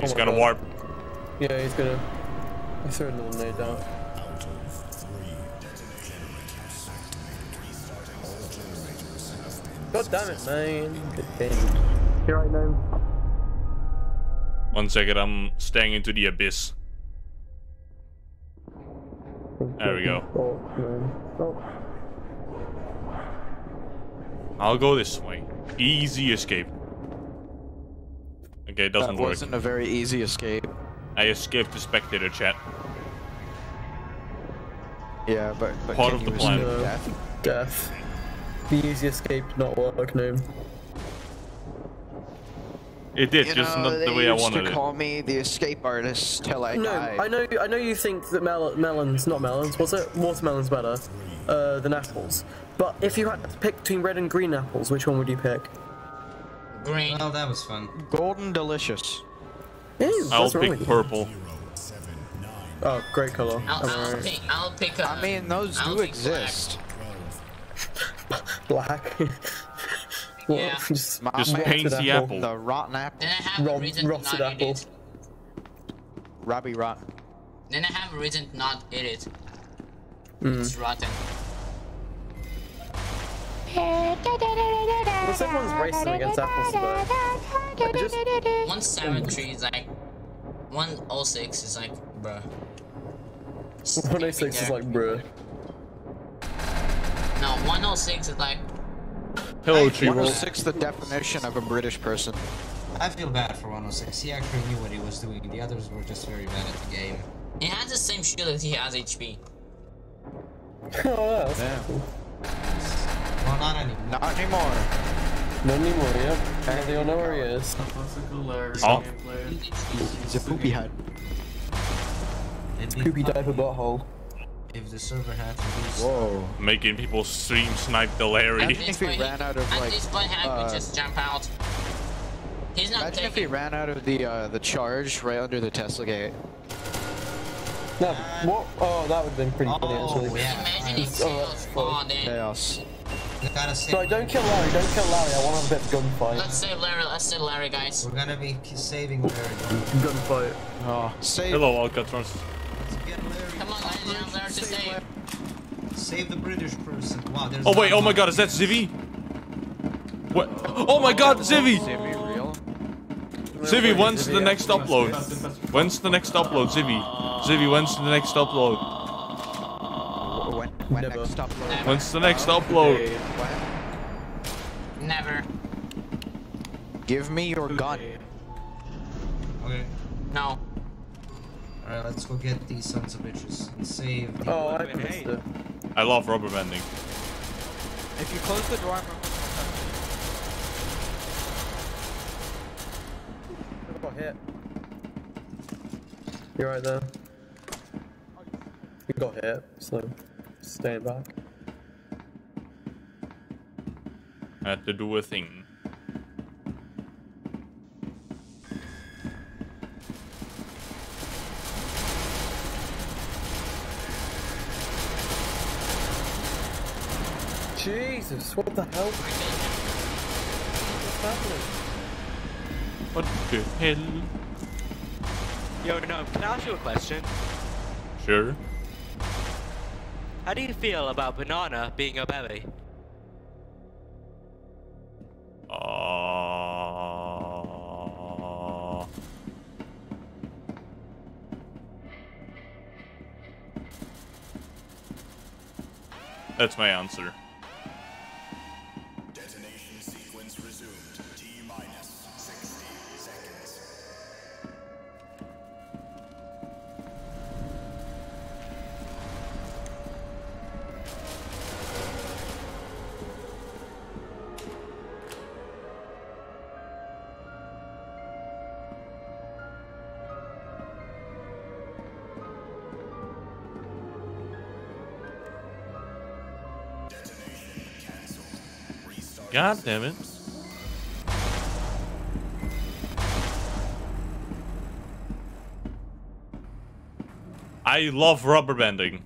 He's Oh gonna God. warp. Yeah, he's gonna. He threw a little nade down. God damn it, man. Good thing. Here I know. One second, I'm staying into the abyss. There we go. Oh, man. Oh. I'll go this way. Easy escape. Okay, it doesn't that work. wasn't a very easy escape. I escaped the spectator chat. Yeah, but, but Part can of the you plan. escape No. death? Death. The easy escape not work, no. It did, You just know, not the way I used wanted to it. call me the escape artist till I No, died. I know, I know you think that mel melons, not melons, was it? Watermelon's better uh, than apples. But if you had to pick between red and green apples, which one would you pick? Green. Oh, that was fun. Golden delicious. Ew, I'll pick with you? purple. Oh, great color. I'll, I I'll right? pick. I'll pick. I mean, those I'll do exist. Black. What? Yeah. Just, Just paint the apple. The rotten apple. Then I have a reason to rotted not apple. eat it. Robbie Rot. Then I have a reason to not eat it. Mm. It's rotten. What's everyone's racing against apples today? I just, One seven three is like. One oh six is like, bruh. 106 is like, bruh. No, one oh six is like. Hello, Tree Roll. 106 the definition of a British person. I feel bad for 106. He actually knew what he was doing. The others were just very bad at the game. He has the same shield as he has HP. Oh, that's Yeah. cool. Well, not anymore. Not anymore. Not anymore, yep. Now they all know where he is. Classical Larry Oh. gameplay. He's a poopy head. It'd Poopy fun diaper butthole. If the server had released. Whoa. Making people stream snipe the Larry. At Imagine this if he point, ran out of like. this point, Hank uh, would just jump out. He's not Imagine if he ran out of the uh, the charge right under the Tesla gate. No, what? Oh, that would have been pretty funny Oh, actually. yeah. Imagine if Oh, Tails that's fun. Chaos. You gotta save. Sorry, don't kill Larry, don't kill Larry, I want to have a bit of gunfight. Let's save Larry. Let's save Larry, guys. We're gonna be saving Larry. Gunfight. Oh, save. Hello, Alcatraz. Let's get Larry. Come on, ladies and gentlemen, Larry to save. Save the British person. Wow, there's. Oh wait, oh my god, is that Zivy? What? Oh my god, Zivy! Zivy real? Zivy, when's the next upload? When's the next upload, Zivy? Zivy, when's the next upload? When, when Never. next upload? When's the next upload? When? Never. Give me your gun. Okay. No. Alright, let's go get these sons of bitches and save the. Oh, I missed it. I love rubber banding. If you close the door, I'm I got hit. You're right there. You got hit, so stay back. I had to do a thing. Jesus, what the hell? What's happening? What the hell? Yo, no, can I ask you a question? Sure. How do you feel about banana being a? Uh... That's my answer. God damn it. I love rubber banding.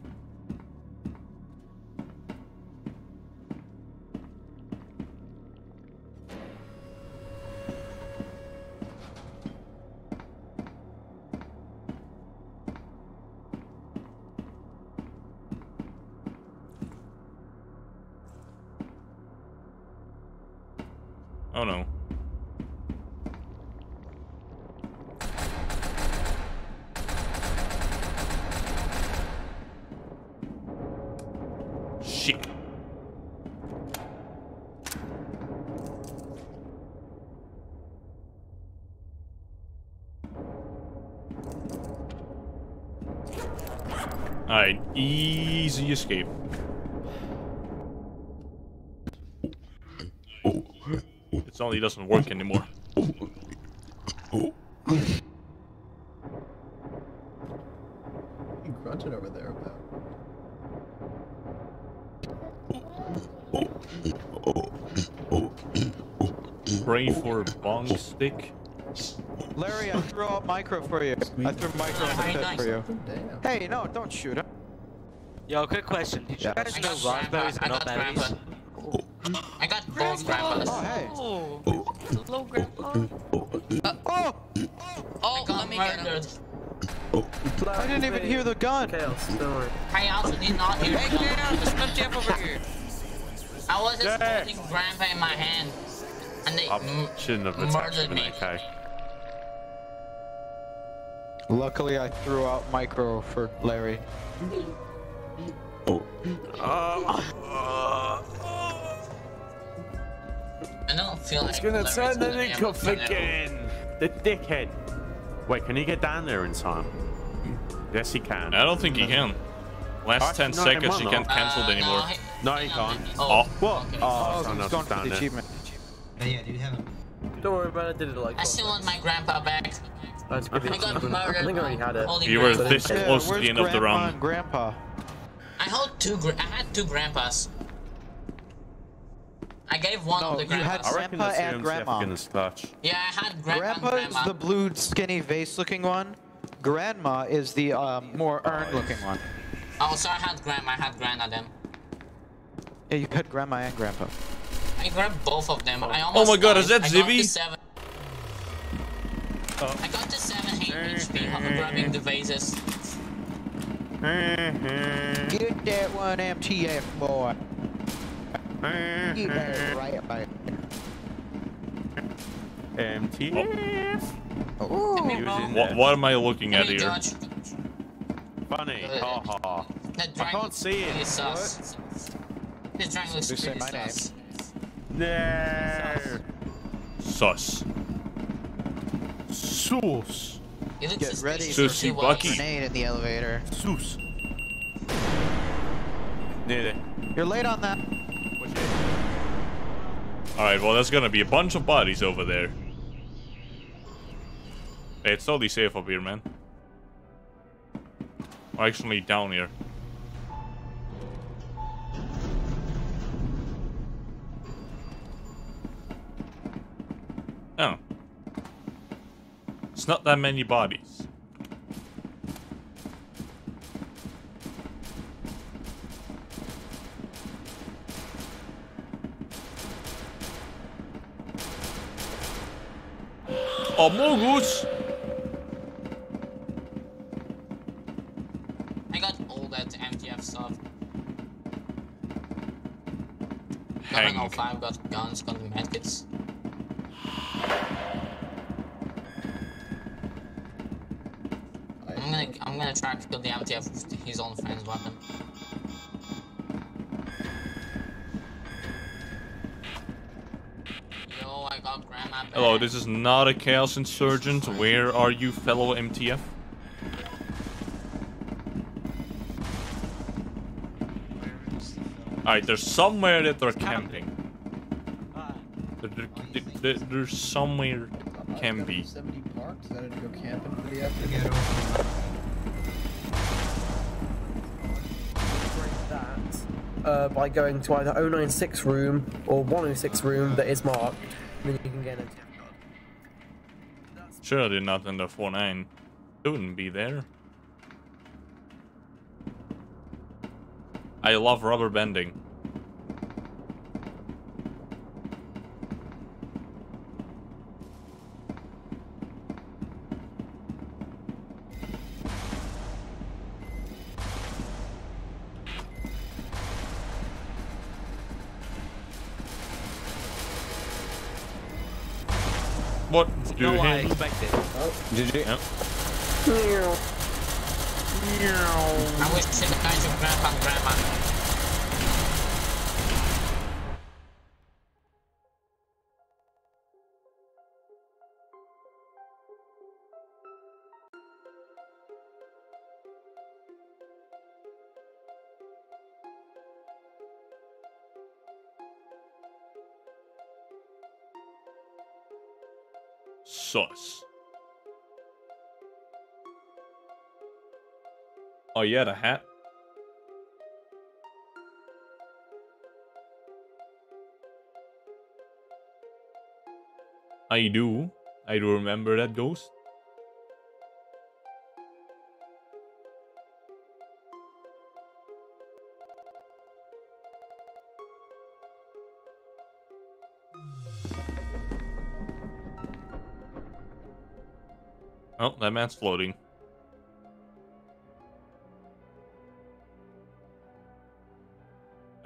Easy escape. It's only doesn't work anymore. You grunted over there about. Pray for a bong stick. Larry, I threw out micro for you. I threw micro in the pit for you. Hey, no, don't shoot him. Yo, quick question. Did you guys know raspberries are not berries? I got both grandpas. Oh, hey. Hello, grandpa. Uh, oh! Oh, let me get him. I didn't even hear the gun. Chaos, don't worry. I also did not hear Hey, get out! There's no Jeff over here. I was just Yeah. holding grandpa in my hand. And they I m- shouldn't have attacked murdered with me. an AK. Luckily, I threw out micro for Larry. I don't feel It's like gonna Larry's turn the gonna link off to find out. again. The dickhead. Wait, can he get down there in time? Yes, he can. I don't think he can. Last Actually, 10 no, seconds, he can't cancel Uh, anymore. no, he- No, he can't. Oh. What? okay. Oh, Oh, someone he's else going is for down the there. achievement. But yeah, do you have him? Don't worry about it, I did it like I still want my grandpa back. That's I got murdered. I think I already had it. You were this close to the end of the Grandma round. Grandpa? I hold two. Gra- I had two grandpas. I gave one No, of the you had grandpas. I reckon Grandpa and Grandma. clutch. Yeah, I had grandpa and Grandpa is grandma. the blue, skinny, vase-looking one. Grandma is the um, more urn-looking one. Oh, so I had grandma. I had grandma then. Yeah, you had Grandma and Grandpa. I grabbed both of them. I Oh my god, died. is that I got Zibby? to seven. I got to seven HP of grabbing the vases. Mm-hmm. Get that one MTF, boy. Get mm-hmm. that right back. MTF. Am I wrong? What, what am I looking at here? Judge, Funny. Uh, ha ha. I can't see it. is sus. This dragon looks say pretty my name. No. Sus. Sauce. He looks Get ready suspicious for as Susie Bucky. grenade in the elevator. Sauce. Nearly. You're late on that. Alright, well, there's gonna be a bunch of bodies over there. Hey, it's totally safe up here, man. Or actually, down here. Oh. It's not that many bodies. Amogus! I got all that MTF stuff. Hang. 1105 got guns, got medkits. Gonna, try to kill the MTF with his own friend's weapon. Yo, I got grandma back. Hello, this is not a Chaos Insurgent. Where are you, fellow MTF? Alright, there's somewhere that they're camping. There, there, there- there's somewhere can be. 70 parks. That to go camping for the afternoon. Uh, by going to either 096 room or 106 room that is marked. Then you can get an Surely not in the 4-9. It wouldn't be there. I love rubber bending. Yep. Oh yeah, the hat. I do. I do remember that ghost. Oh, that man's floating.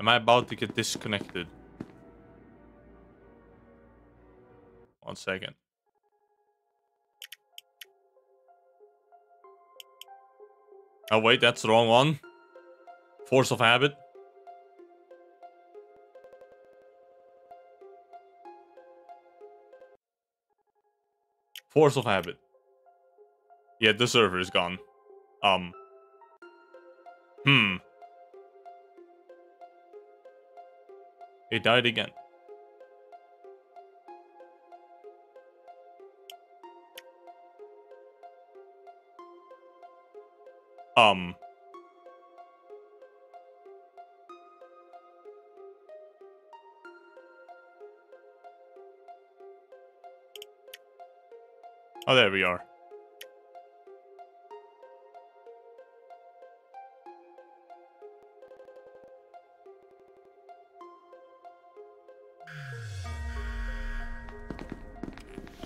Am I about to get disconnected? One second. Oh wait, that's the wrong one. Force of habit. Force of habit. Yeah, the server is gone. Um. Hmm. It died again. Um. Oh, there we are.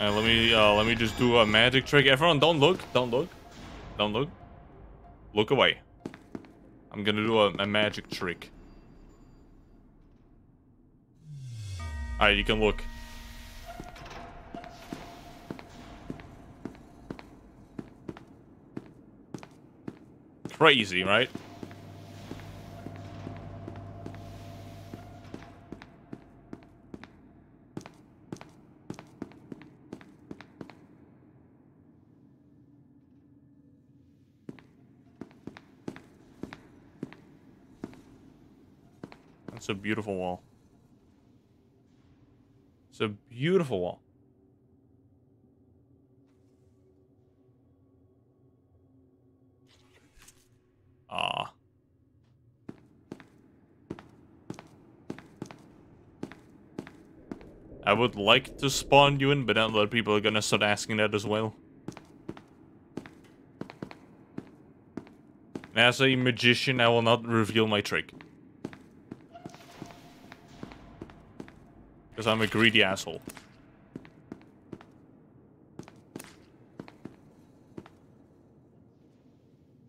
Uh, let me uh, let me just do a magic trick. Everyone, don't look, don't look, don't look. Look away. I'm gonna do a, a magic trick. Alright, you can look. Crazy, right? Beautiful wall. It's a beautiful wall. Ah. I would like to spawn you in, but then other people are gonna start asking that as well. As a magician, I will not reveal my trick. Because I'm a greedy asshole.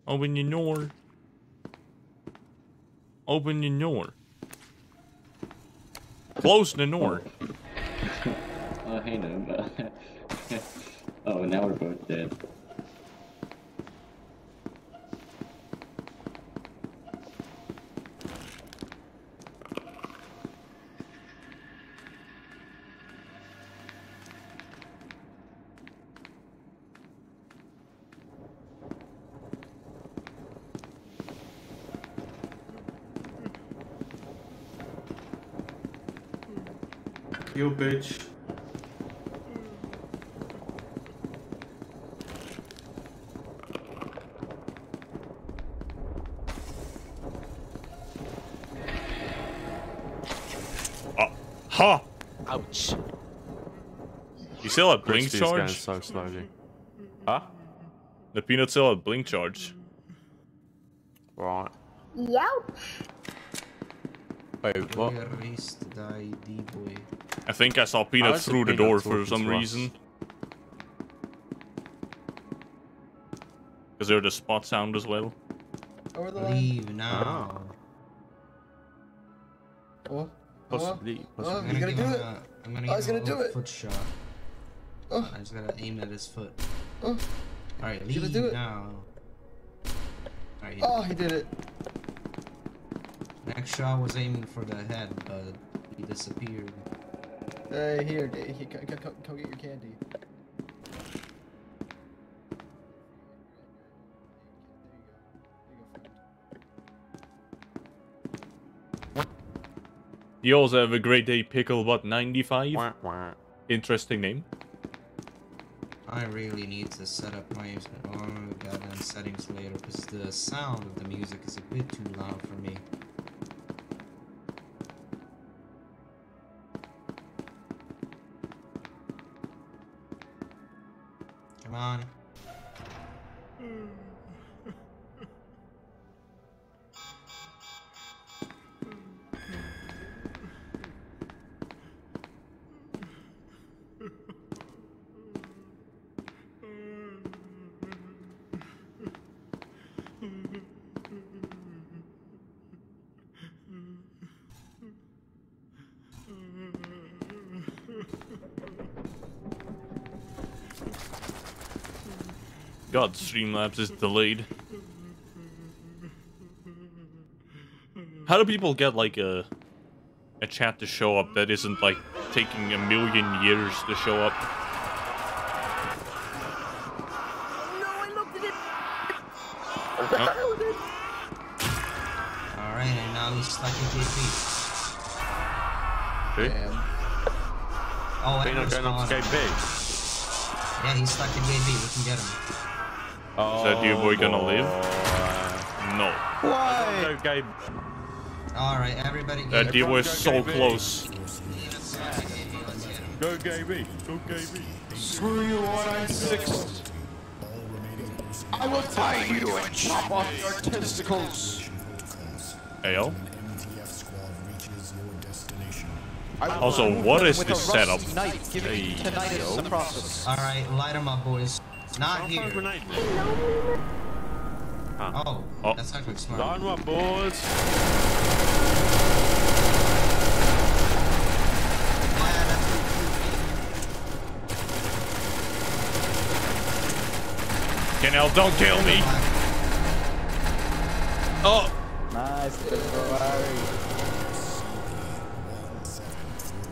Open your door. Open your door. Close the door. Oh, hey, no. oh, now we're both dead. bitch. Uh, ha! Ouch. You still have blink Christy's charge? so slowly. Huh? The peanut still have blink charge. Right. Yep. Wait, what? Erased die D-boy. I think I saw How peanut through the door for some reason. Is there the spot sound as well. Over the Leave Ah. now. Oh, Possibly. oh, possibly. you gotta do it. A, I'm gonna I give was gonna do it. foot shot. Oh. I just gotta aim at his foot. Oh. Alright, You gotta leave do it. now. Alright, Oh, he did it. Next shot was aiming for the head, but he disappeared. Hey, here, D- he, come, come, come get your candy. You also have a great day, Picklebot 95. Interesting name. I really need to set up my oh, goddamn settings later because the sound of the music is a bit too loud for me. God, Streamlabs is delayed. How do people get like a a chat to show up that isn't like taking a million years to show up? Alright, and now he's stuck in JP. Who? Oh, Peanut Edward's going up to. KP. Yeah, he's stuck in JP. We can get him. Oh, Is that you boy gonna boy. live? Oh, no. Why? Go, Gabe. Alright, everybody. That get- deal was so close. Go, Gabe. Go, Gabe. Screw you, 196. I will tie you and chop off your testicles. Ayo. I will Also, remove what them is this setup? Knife, Hey, tinnitus in the yo. process. Alright, light him up, boys. Not here. Oh, Oh. that's actually smart. Line up, boys. Canel, don't kill me! Oh! Nice, Ferrari.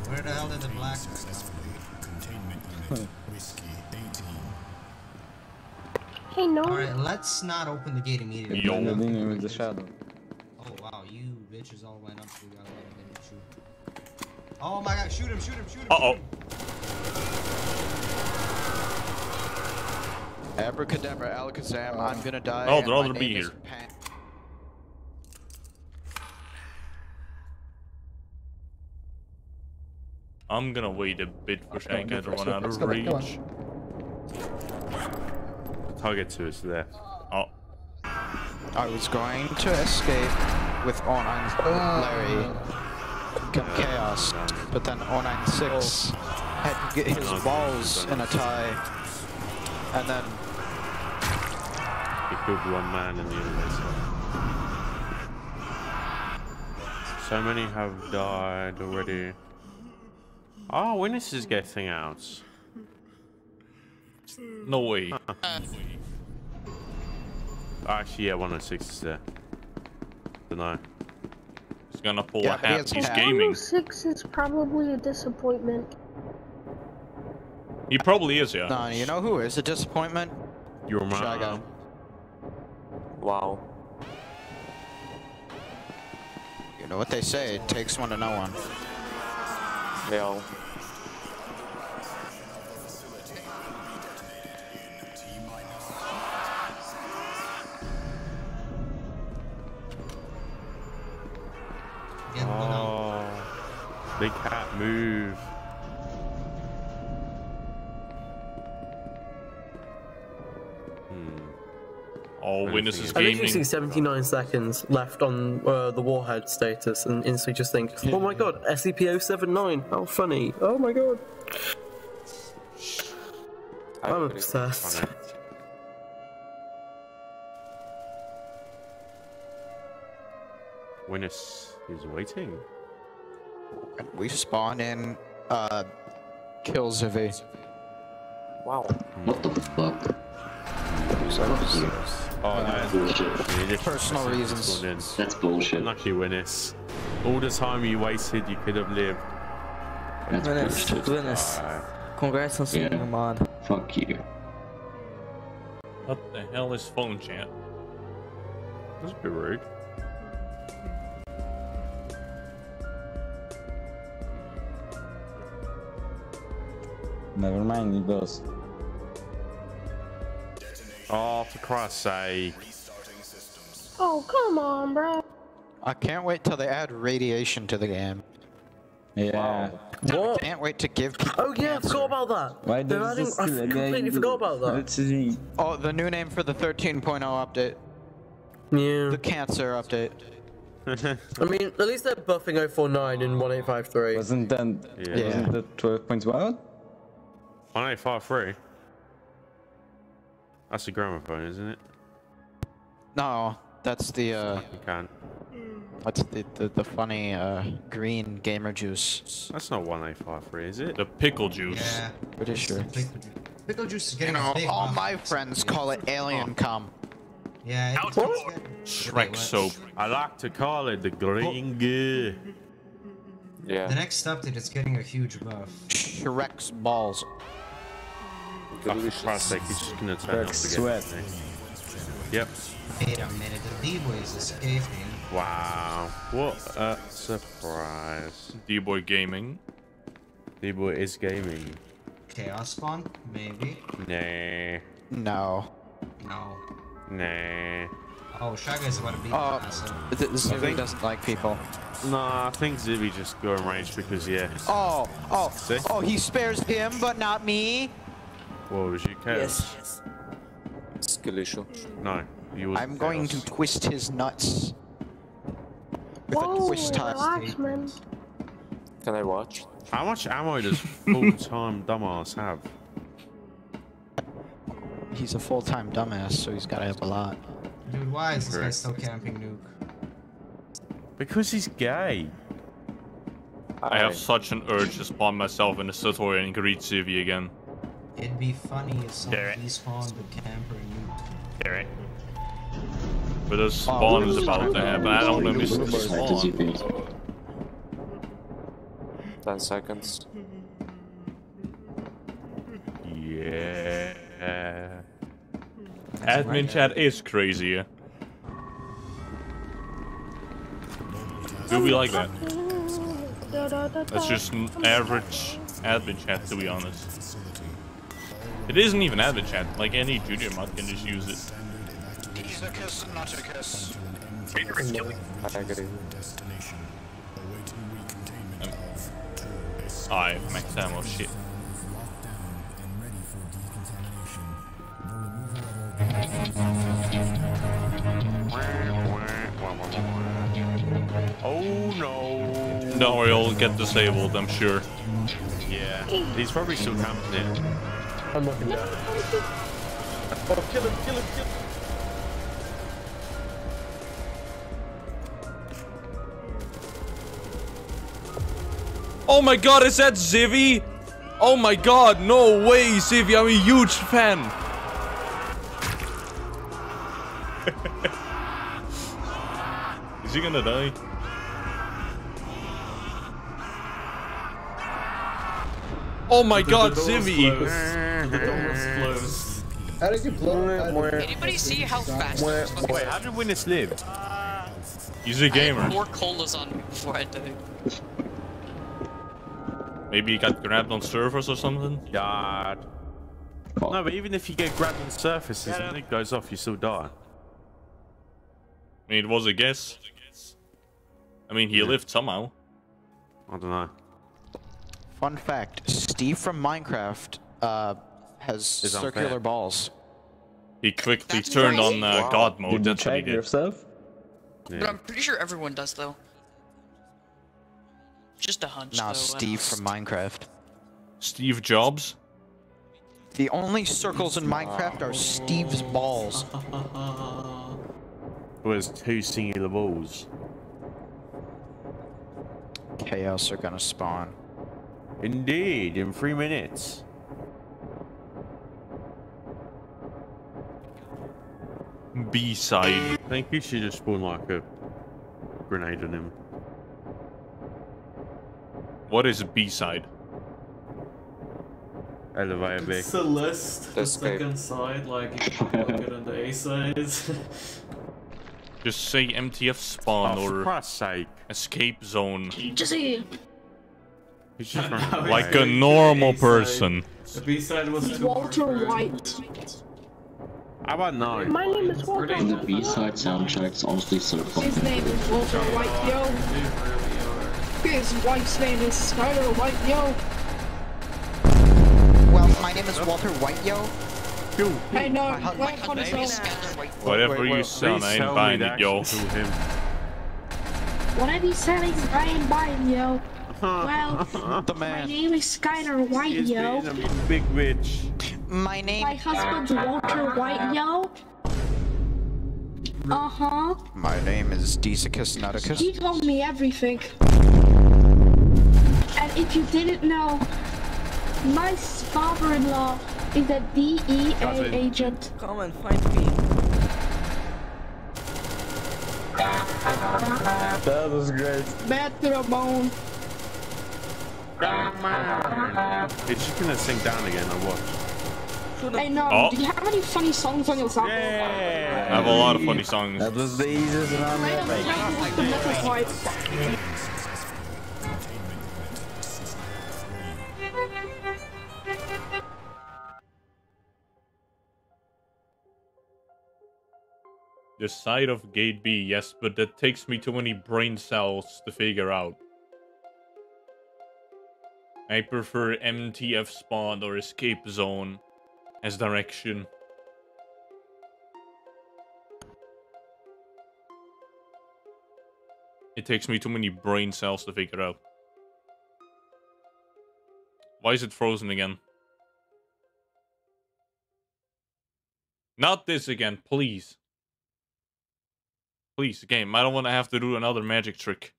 Where the hell did the black Hey, no. Alright, let's not open the gate immediately. Yo. Living with the shadow. Oh wow, you bitches all went up to the other one, didn't you? Oh my god, shoot him, shoot him, shoot him! Uh oh. Abracadabra, alakazam, I'm gonna die. Oh, they're all gonna be here. Pan- I'm gonna wait a bit for Come on, Shanka to go for run it, out let's of go, come on. reach. The target two is there. Oh. I was going to escape with 096 Larry. Come chaos, but then 096 had to get his balls in a tie, and then He killed one man in the elevator. So many have died already. Ah, oh, Winnis is getting out. Uh-uh. Uh. No way. Actually, yeah, 106 is there. Dunno. He's gonna pull Yeah, a but he hat. He's hat. gaming. 106 is probably a disappointment. He probably is, yeah. no, you know who is a disappointment? Your Shy mom. Guy. Wow. You know what they say? It takes one to know one. Yeah. Oh, they can't move. Hmm. Oh, Windows is gaming. I literally see 79 seconds left on uh, the Warhead status and instantly just think, oh my god, SCP-079, how funny, oh my god. I'm obsessed. Winnis is waiting. We spawn in, uh, kill Zivi. Wow. What the fuck? Oh, no. Bullshit. Personal reasons. That's bullshit. Lucky Winnis. All the time you wasted, you could have lived. That's Linus, bullshit. Linus, Alright. congrats on seeing Yeah. your mod. Fuck you. What the hell is phone chat? That's a bit rude. Never mind, it goes. Oh, for Christ's sake. Oh, come on, bro. I can't wait till they add radiation to the game. Yeah. What? Can't wait to give people. Oh yeah, I cancer. forgot about that. Why They're does adding- this I completely again forgot about that. Oh, the new name for the 13.0 update. Yeah. The cancer update. I mean, at least they're buffing 049 and 1853. Wasn't that Yeah. wasn't that 12.1? 1853. That's a gramophone, isn't it? No, that's the uh, You can't. that's the the, the funny uh green gamer juice. That's not 1853, is it? The pickle juice. Yeah. Pretty sure. Pickle juice. Pickle juice You know, big all one. my friends call it alien cum. Yeah. It's, Shrek soap. I like to call it the green goo. Yeah. The Yeah. next update is getting a huge buff. Shrek's balls. Oh, for Christ's sake, he's just gonna turn up That's again. sweat. isn't? Yep. Wait a minute, the D-Boy is escaping. Wow. What a surprise. D-Boy Gaming. D-Boy is gaming. Chaos Spawn? Maybe. Nah. No. No. Nah. Oh, Shaga is about to be Oh, the asshole. th- Zivi doesn't like people. Nah, I think Zibby just go in range because, yeah. Oh, oh, See? oh, he spares him, but not me. What was you, Chaos? Yes. Skillisho. No. You was I'm going to twist his nuts. With a Whoa, twist tie. relax, man. Can I watch? How much ammo does full-time dumbass have? He's a full-time dumbass, so he's gotta have a lot. Dude, why is this guy still camping Nuke? Because he's gay. I have such an urge to spawn myself in the Satori and greet Civi again. It'd be funny if someone Garrett. despawned the camper Nuke. Garrett. But the spawn is about to happen. I don't know if it's the Back to spawn. ZP. Ten seconds. Yeah. Admin chat is crazy. Do we like that? That's just an average admin chat, to be honest. It isn't even admin chat. Like any junior mod can just use it. He's a kiss, not a kiss. I. I have max ammo. Shit. Oh no. Don't worry, it'll get disabled, I'm sure. Yeah. He's probably still camping it. I'm looking down. Oh, kill him, kill him, kill him. Oh my god, is that Zivi? Oh my god, no way, Zivi, I'm a huge fan. is he gonna die? Oh my god, Zivi! How did you blow up? Anybody see how fast this fucking Wait, how did Winnis live? He's a gamer. I had four colas on me before I died. Maybe he got grabbed on servers or something? God. No, but even if you get grabbed on surfaces and it goes off, you still die. I mean, it was a guess. I mean, he lived somehow. I don't know. Fun fact: Steve from Minecraft uh, has Is circular unfair. balls. He quickly turned on uh, God mode. Did you That's what he check did. yourself? But I'm pretty sure everyone does though. Just a hunch. Nah, though, Steve from Minecraft. Steve Jobs. The only circles in Minecraft are Steve's balls. Who has two singular balls? Chaos are gonna spawn. Indeed, in three minutes. B side. I think you should just spawn like a grenade on him. What is B side? Elevator big. It's the Escape. second side, like you can look it on the A side. Just say MTF spawn Oh, or Christ's sake. escape zone. Jesse, He's just Now Like a normal person. The B side was too Walter hard White. How about nine? My name is Walter. And the B-side soundtrack's honestly so His fucking name is Walter White, yo. His wife's name is Skylar White, yo. Well, my name is Walter White, yo. Hey, no, My hu- let my me Maybe say. Skylar White. Whatever wait, you wait, sell, I tell ain't me buying to it, yo. actually kill him. What I be selling, I ain't buying, yo. Well, The my name is Skylar White, He's yo. being a big bitch. My name. My husband's Walter White, yo. Uh huh. My name is Deicus Nauticus. He told me everything. And if you didn't know, my father-in-law is a DEA Cousin. agent. Come and find me. That was great. Bad to bone. It's just gonna sink down again or what? Hey, know. Oh. do you have any funny songs on your song? I have a lot of funny songs. That was the easiest round Play them, ever. play them the metal fights. The side of gate B, yes, but that takes me too many brain cells to figure out. I prefer MTF spawn or escape zone as direction. It takes me too many brain cells to figure out. Why is it frozen again? Not this again, please. Please, game. I don't want to have to do another magic trick.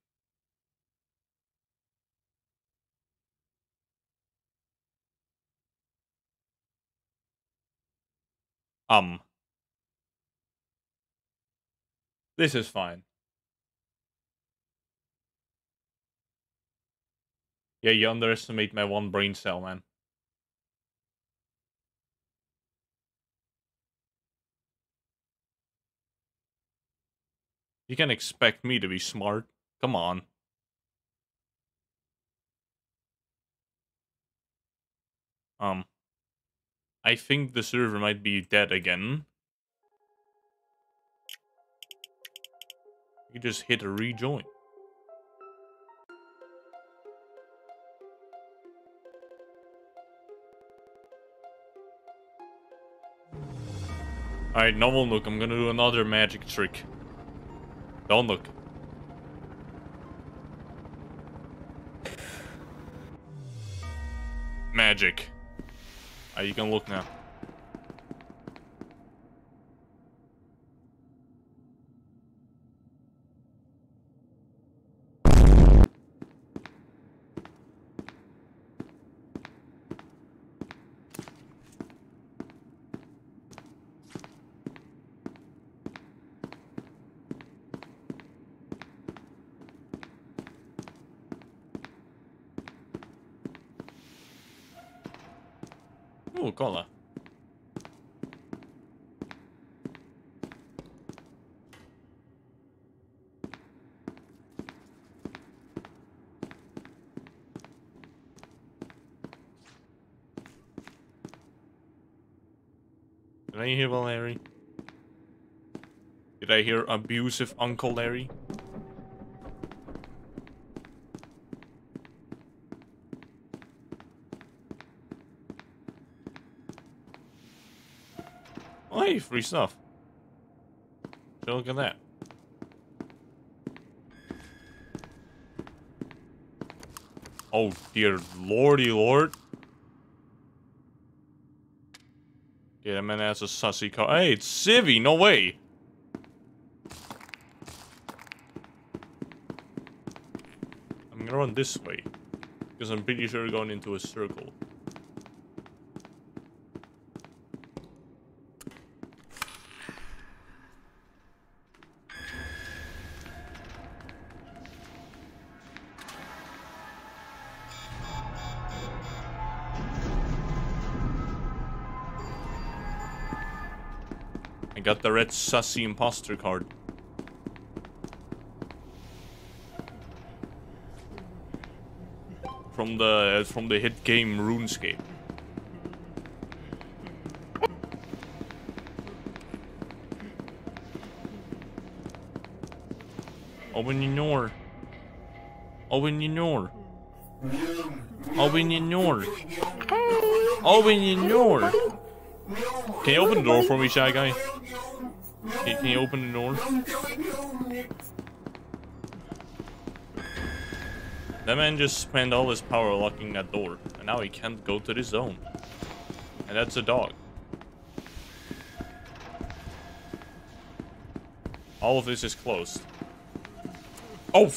Um. This is fine. Yeah, you underestimate my one brain cell, man. You can expect me to be smart. Come on. Um. I think the server might be dead again. You just hit a rejoin. Alright, no one look. I'm gonna do another magic trick. Don't look. Magic. Ah, you can look now. Oh, kolla. Did I hear Larry? Did I hear abusive Uncle Larry? Oh, hey, free stuff. So look at that. Oh dear lordy lord. Yeah, that man has a sussy car. Hey, it's Civvy, no way. I'm gonna run this way. Because I'm pretty sure we're going into a circle. Got the red sussy imposter card. From the uh, from the hit game RuneScape. Open your door. Open your door. Open your door. Open your door. Can you open the door for me, Shy Guy? Can, you open the door? That man just spent all his power locking that door, and now he can't go to the zone. And that's a dog. All of this is closed. Oh!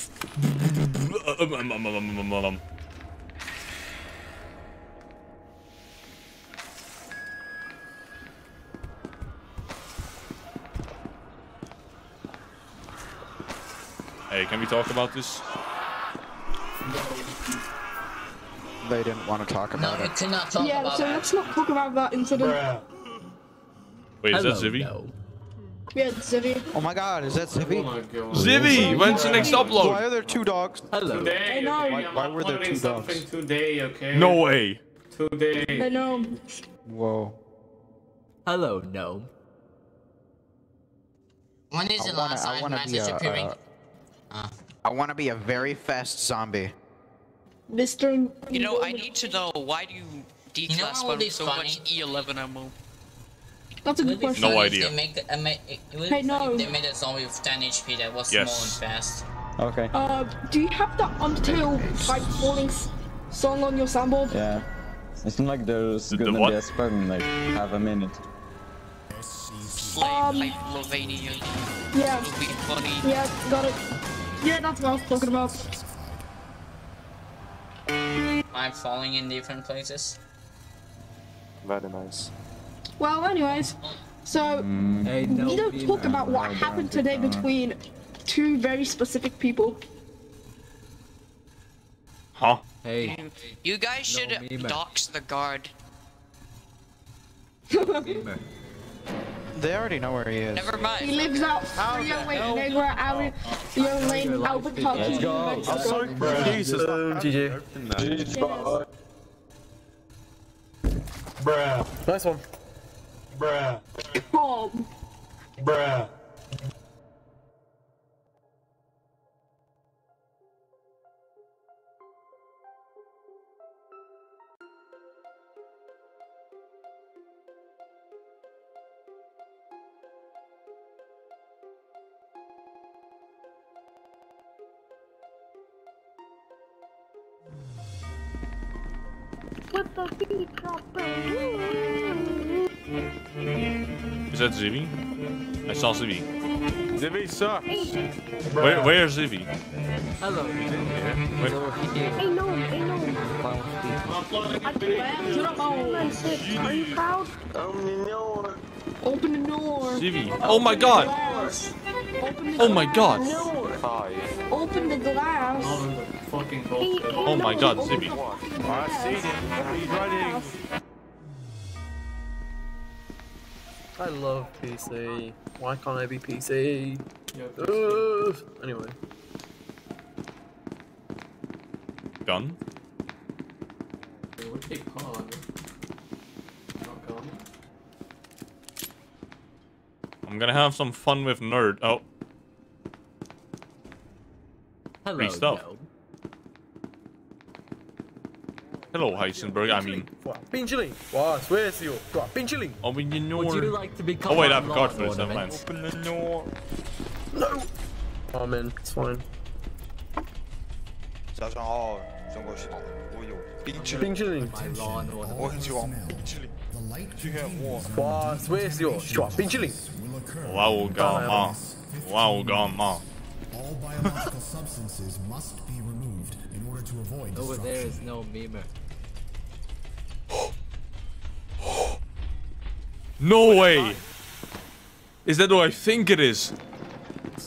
We talk about this? They didn't want to talk about it. cannot talk yeah, about so that. let's not talk about that incident. Wait, is that Hello, Zivy? Yeah, Zivy. Oh my god, is that Zivy? Zivy, when's the next upload? Why are there two dogs? Hello. Today, I know. okay, Why- why were there two dogs? today, okay? No way. Today. I know. Whoa. Hello, gnome. When is I the wanna- last I time wanna message a, appearing? uh, I want to be a very fast zombie. Mr. You know, I need to know why do you know D-class what would be with so funny? much E11 ammo? That's a good question. No funny if idea. They make, a, ma- it would Hey, no. they made a zombie with 10 HP that was Yes. small and fast. Okay. Uh, do you have the Undertale pipe falling song on your soundboard? Yeah. It's not like there's The- the gonna what? be a spell in like half a minute. Slave Um, like Lovania. Yeah. It'll be funny. Yeah, got it. Yeah, that's what I was talking about. I'm falling in different places. Very nice. Well, anyways, so Hey, no. you don't talk about what happened today between two very specific people. Huh? Hey, You guys should meme. dox the guard. Gamer. They already know where he is. Never mind. He mind. lives out three oh eight neighbor alley, your lane Albert Park. Let's go. Jesus. GG. Bruh. Nice one. Bruh. Boom. Bruh. Is that Zivy? I saw Zivy. Zivy sucks. Where, where's Zivy? Hello. Wait, Hey, no, hey, no. Are you proud? Open the door. Zivy. Oh my god! Open the Oh my god! Open the glass. Fucking Hey, bullshit. Oh my god, Open Zibby. I see him. He's running. I love PC. Why can't I be PC? Yeah, Ugh. Anyway. Gun? It would take pod. Not gone. I'm gonna have some fun with nerd. Oh, Hello, Free stuff. gnome. Hello, Heisenberg. I mean, 冰淇淋，哇，Swiss 哟，是吧？冰淇淋。 oh, we know. Would you like to become Oh wait, I our forgot Lord for this. Never mind. Ornament? Open the door. No. Oh man, it's fine. 早上好，中国是我有冰淇淋。冰淇淋。 My Lord Ornament. 我很喜欢冰淇淋。今天我哇，Swiss 哟，是吧？冰淇淋。哇哦，干嘛？哇哦，干嘛？ All biological substances must be removed in order to avoid Over there destruction. is no memer. No way! Is that what I think it is?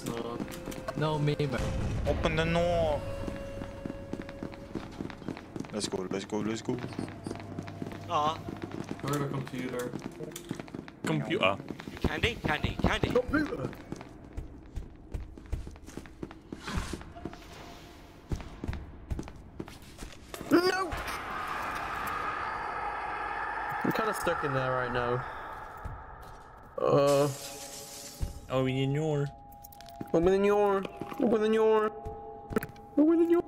No, no memer. Open the door. Let's go, let's go, let's go. Aw. Or a computer. Computer. Candy, candy, candy. Computer. No. I'm kind of stuck in there right now. Uh. Oh, we need your. Door. Open the door. Open the door.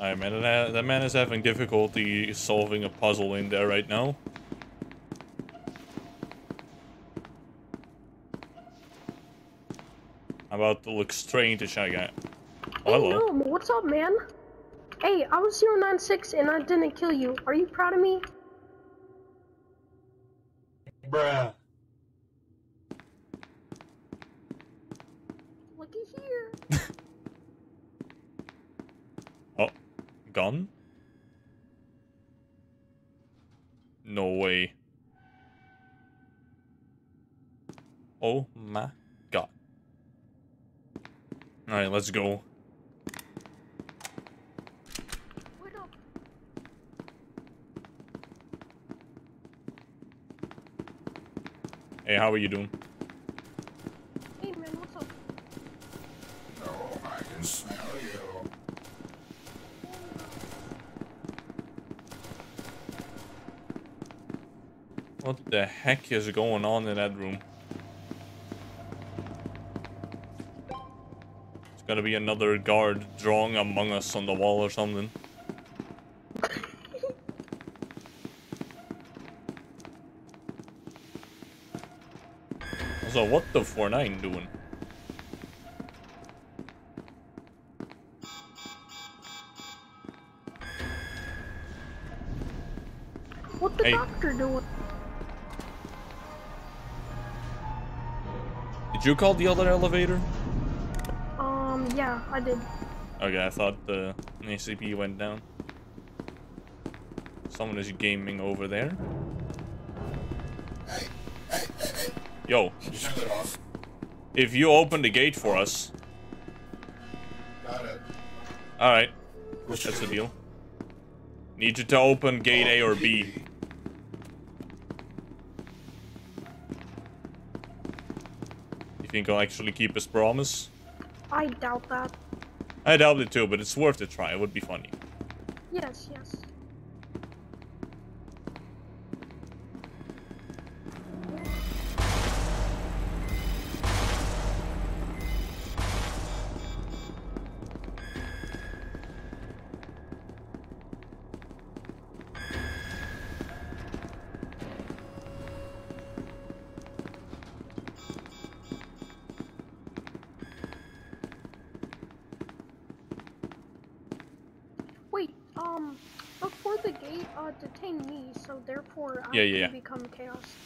Alright, man. That, that man is having difficulty solving a puzzle in there right now. About to look straight into Shy Guy. Oh, Hey, hello. Gnome, what's up, man? Hey, I was 096 and I didn't kill you. Are you proud of me? Bruh. Looky here. Oh, gun? No way. Oh my god. Alright, let's go. Hey, how are you doing? What the heck is going on in that room? Gotta be another guard drawing Among Us on the wall or something. So what the 4-9 doing? What the Hey. doctor doing? Did you call the other elevator? Yeah, I did. Okay, I thought the ACP went down. Someone is gaming over there. Yo. If you open the gate for us. Got it. Alright. That's the deal. Need you to open gate A or B. You think I'll actually keep his promise? I doubt that. I doubt it too, but it's worth a try. It would be funny. Yes, yes. Yeah, yeah, become chaos.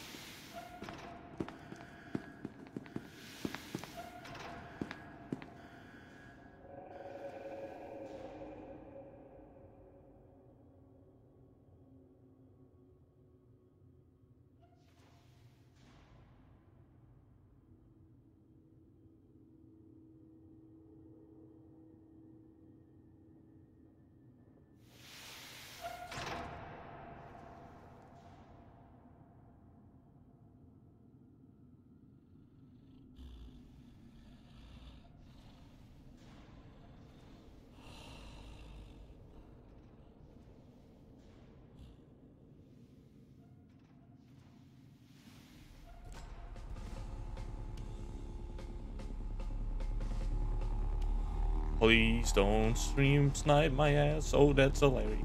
Please don't stream snipe my ass. Oh, that's hilarious.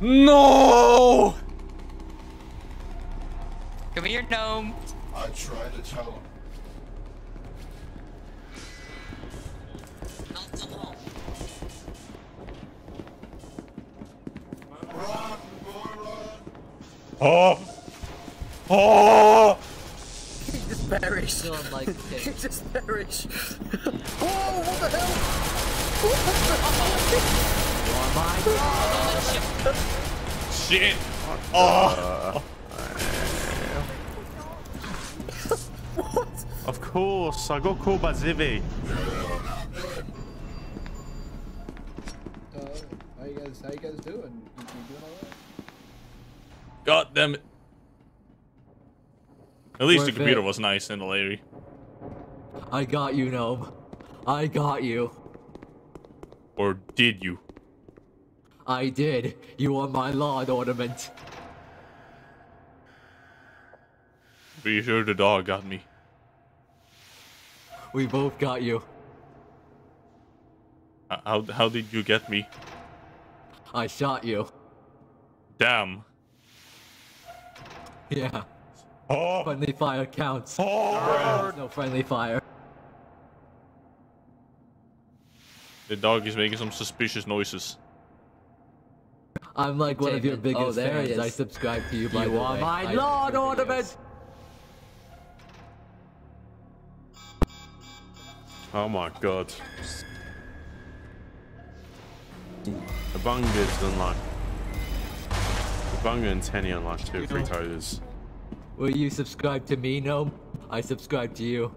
No! Come here, gnome. I tried to tell him. Oh! Oh! He just perished. Feeling like he just perished. oh, what the hell? What the Shit! Oh! what? Of course, I got called by Zivy. Uh, how you guys? How you guys doing? You, you doing alright? God damn it. At least the computer it. was nice and Larry. I got you, gnome. I got you. Or did you? I did. You are my lawn ornament. Be sure the dog got me. We both got you. Uh, How, how did you get me? I shot you. Damn. Yeah. Oh. Friendly fire counts. Oh. No friendly fire. The dog is making some suspicious noises. I'm like one of your oh, biggest Oh, there fans. I subscribe to you, by You the are way. my I lawn like your ornament. Oh my god. The bunga's done like. The bunga and Tenny on like two or three totals. Will you subscribe to me, gnome? I subscribe to you.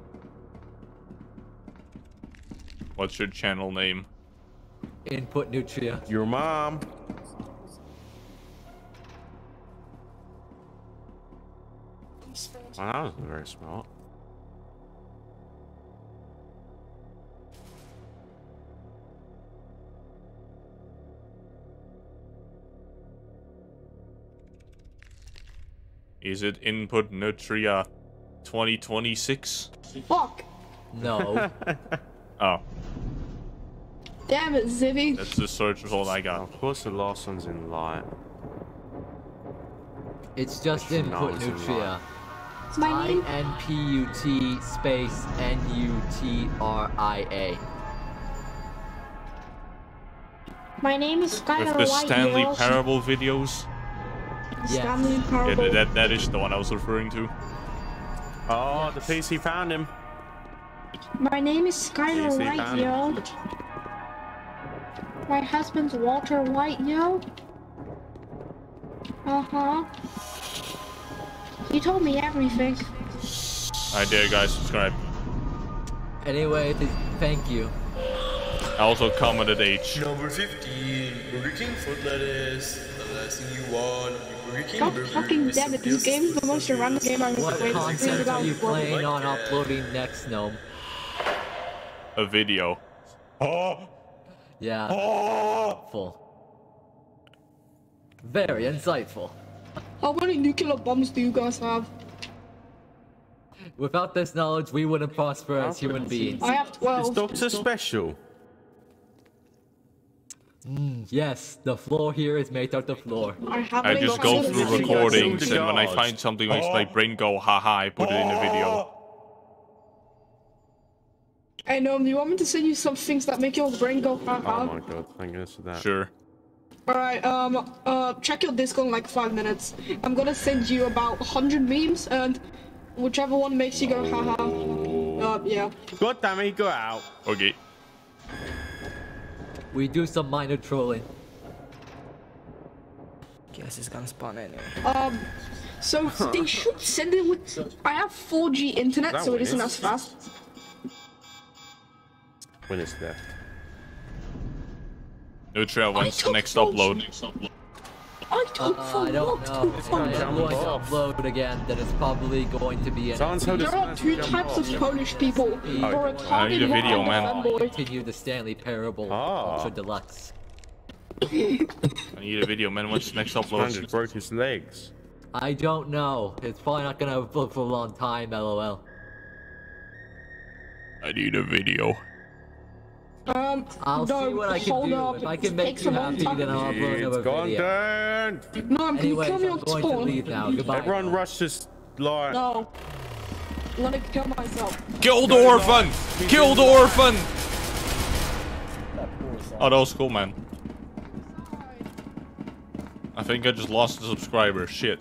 What's your channel name? Input Nutria. Your mom. That was very smart. Is it Input Nutria 2026? Fuck. No. Oh, Damn it, Zivy. that's the search result I got. Of course, the last one's in light. It's just Actually, input no, it's Nutria. My I name. N P U T space N U T R I A. My name is With the Stanley Parable videos? Stanley Yeah, Parable. that, that, that is the one I was referring to. Oh, the place he found him. My name is Skylar Easy, White, found yo. My husband's Walter White, yo. Uh huh. He told me everything. Alright, there, guys, subscribe. Anyway, th- thank you. I also commented H. Number 15, Burger King foot lettuce. The last thing you want, Burger King God fucking with damn it, this game is the most random game I've ever What played. It's content are you four- playing on uploading next, gnome? A video. Oh! Yeah. Oh! Full. Very insightful. How many nuclear bombs do you guys have? Without this knowledge, we wouldn't prosper as human beings. I have 12. Is 12. Doctor Special? Mm, yes, the floor here is made out of floor. I have I many just go through recordings, and when I find something makes my brain go, haha, I put it in a video. Hey, no, do you want me to send you some things that make your brain go Oh my god, thank goodness for that. Sure. Alright, um, uh, check your Discord in like five minutes. I'm gonna send you about 100 memes, and whichever one makes you go haha. Uh, yeah. God damn it, go out. Okay. We do some minor trolling. Guess it's gonna spawn anyway. Um, so they should send it with. I have 4G internet, That so it one isn't is. as fast. When is that? there. Nutria, when's the next upload? I Uh, don't I don't know. If I am going to upload again, then it's probably going to be an Someone told There are two types of Polish people. Oh, The I need a video, man. and the fanboy. Continue the Stanley Parable Ah. Ultra Deluxe. I need a video, man. When's the next upload? just broke his legs. I don't know. It's probably not gonna upload for a long time, lol. I need a video. Um, I'll no, see what I can do. up. If I can make takes you happy, then I'll upload another It's video. down. No, can you Anyways, kill me I'm on going to spawn? leave now. Goodbye. Everyone rush this line. No. I'm gonna kill myself. Kill the orphan! Kill the orphan! Oh, that was cool, man. I think I just lost a subscriber. Shit.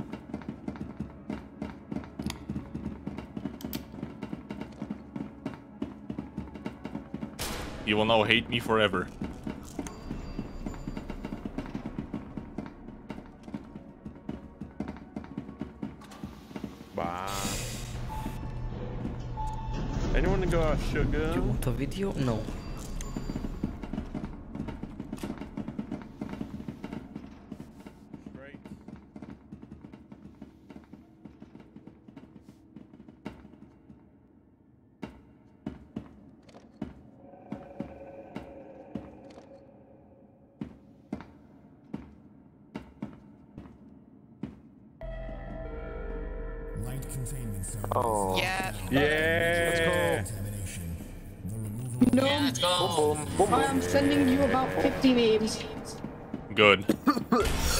You will now hate me forever. Bye. Anyone got sugar? You want a video? No. Yeah. Yeah. No. Yeah, let's go. I am sending you about 50 memes. Good.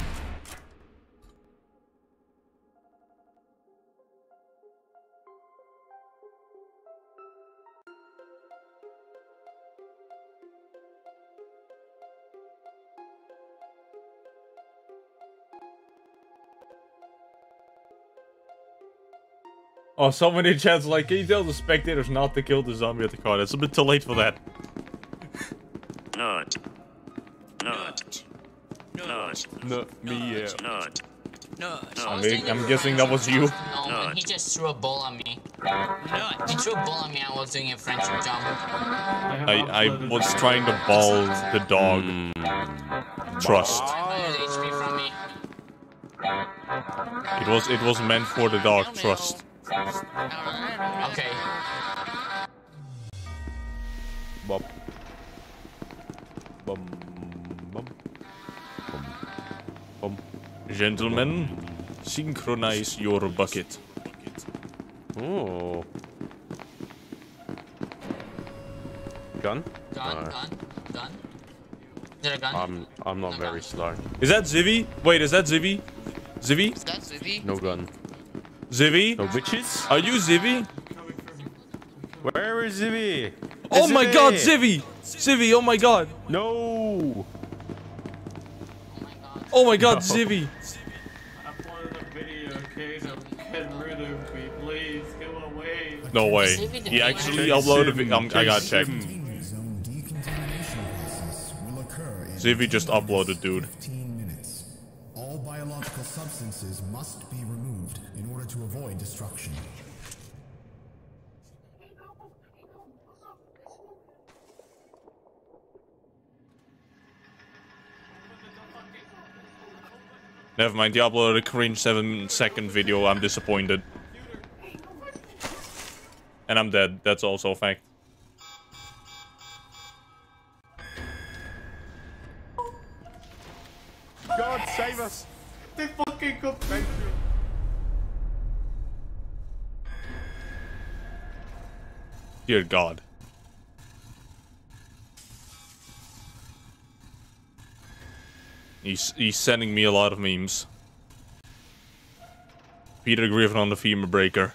Oh, so many chats like, can you tell the spectators not to kill the zombie at the card? It's a bit too late for that. Not. Not. Not. No, me, yeah. Not. No, I mean, I'm guessing that was you. No, he just threw a ball at me. No, he threw a ball at me. I was doing a friendship jump. I, I was trying to ball the dog. Hmm. Trust. HP from me. It was it was meant for the dog. Trust. Okay. Bum. Bum. Bum. Bum. Bum. Gentlemen, synchronize your bucket. Oh. Gun? Gun, Uh, gun, gun. Is there a gun? I'm I'm not very slow. Is that Zivy? Wait, is that Zivy? Zivy? Is that Zivy? No gun. Zivy? No bitches? Are you Zivy? Where is Zibby? Oh my god, Zivy! Zivy, oh my god! No! Oh my god, No. Zivy! uploaded a video, okay? So get rid of me, please. Go away. No way. He actually uploaded a video. Um, I got checked. Containment zone decontamination process will occur in Zivy just uploaded, dude. 15 minutes. All biological substances must be removed in order to avoid destruction. Never mind, he uploaded a cringe 7 second video. I'm disappointed. And I'm dead. That's also a fact. God save us! They fucking got Dear God. He's he's sending me a lot of memes. Peter Griffin on the femur breaker.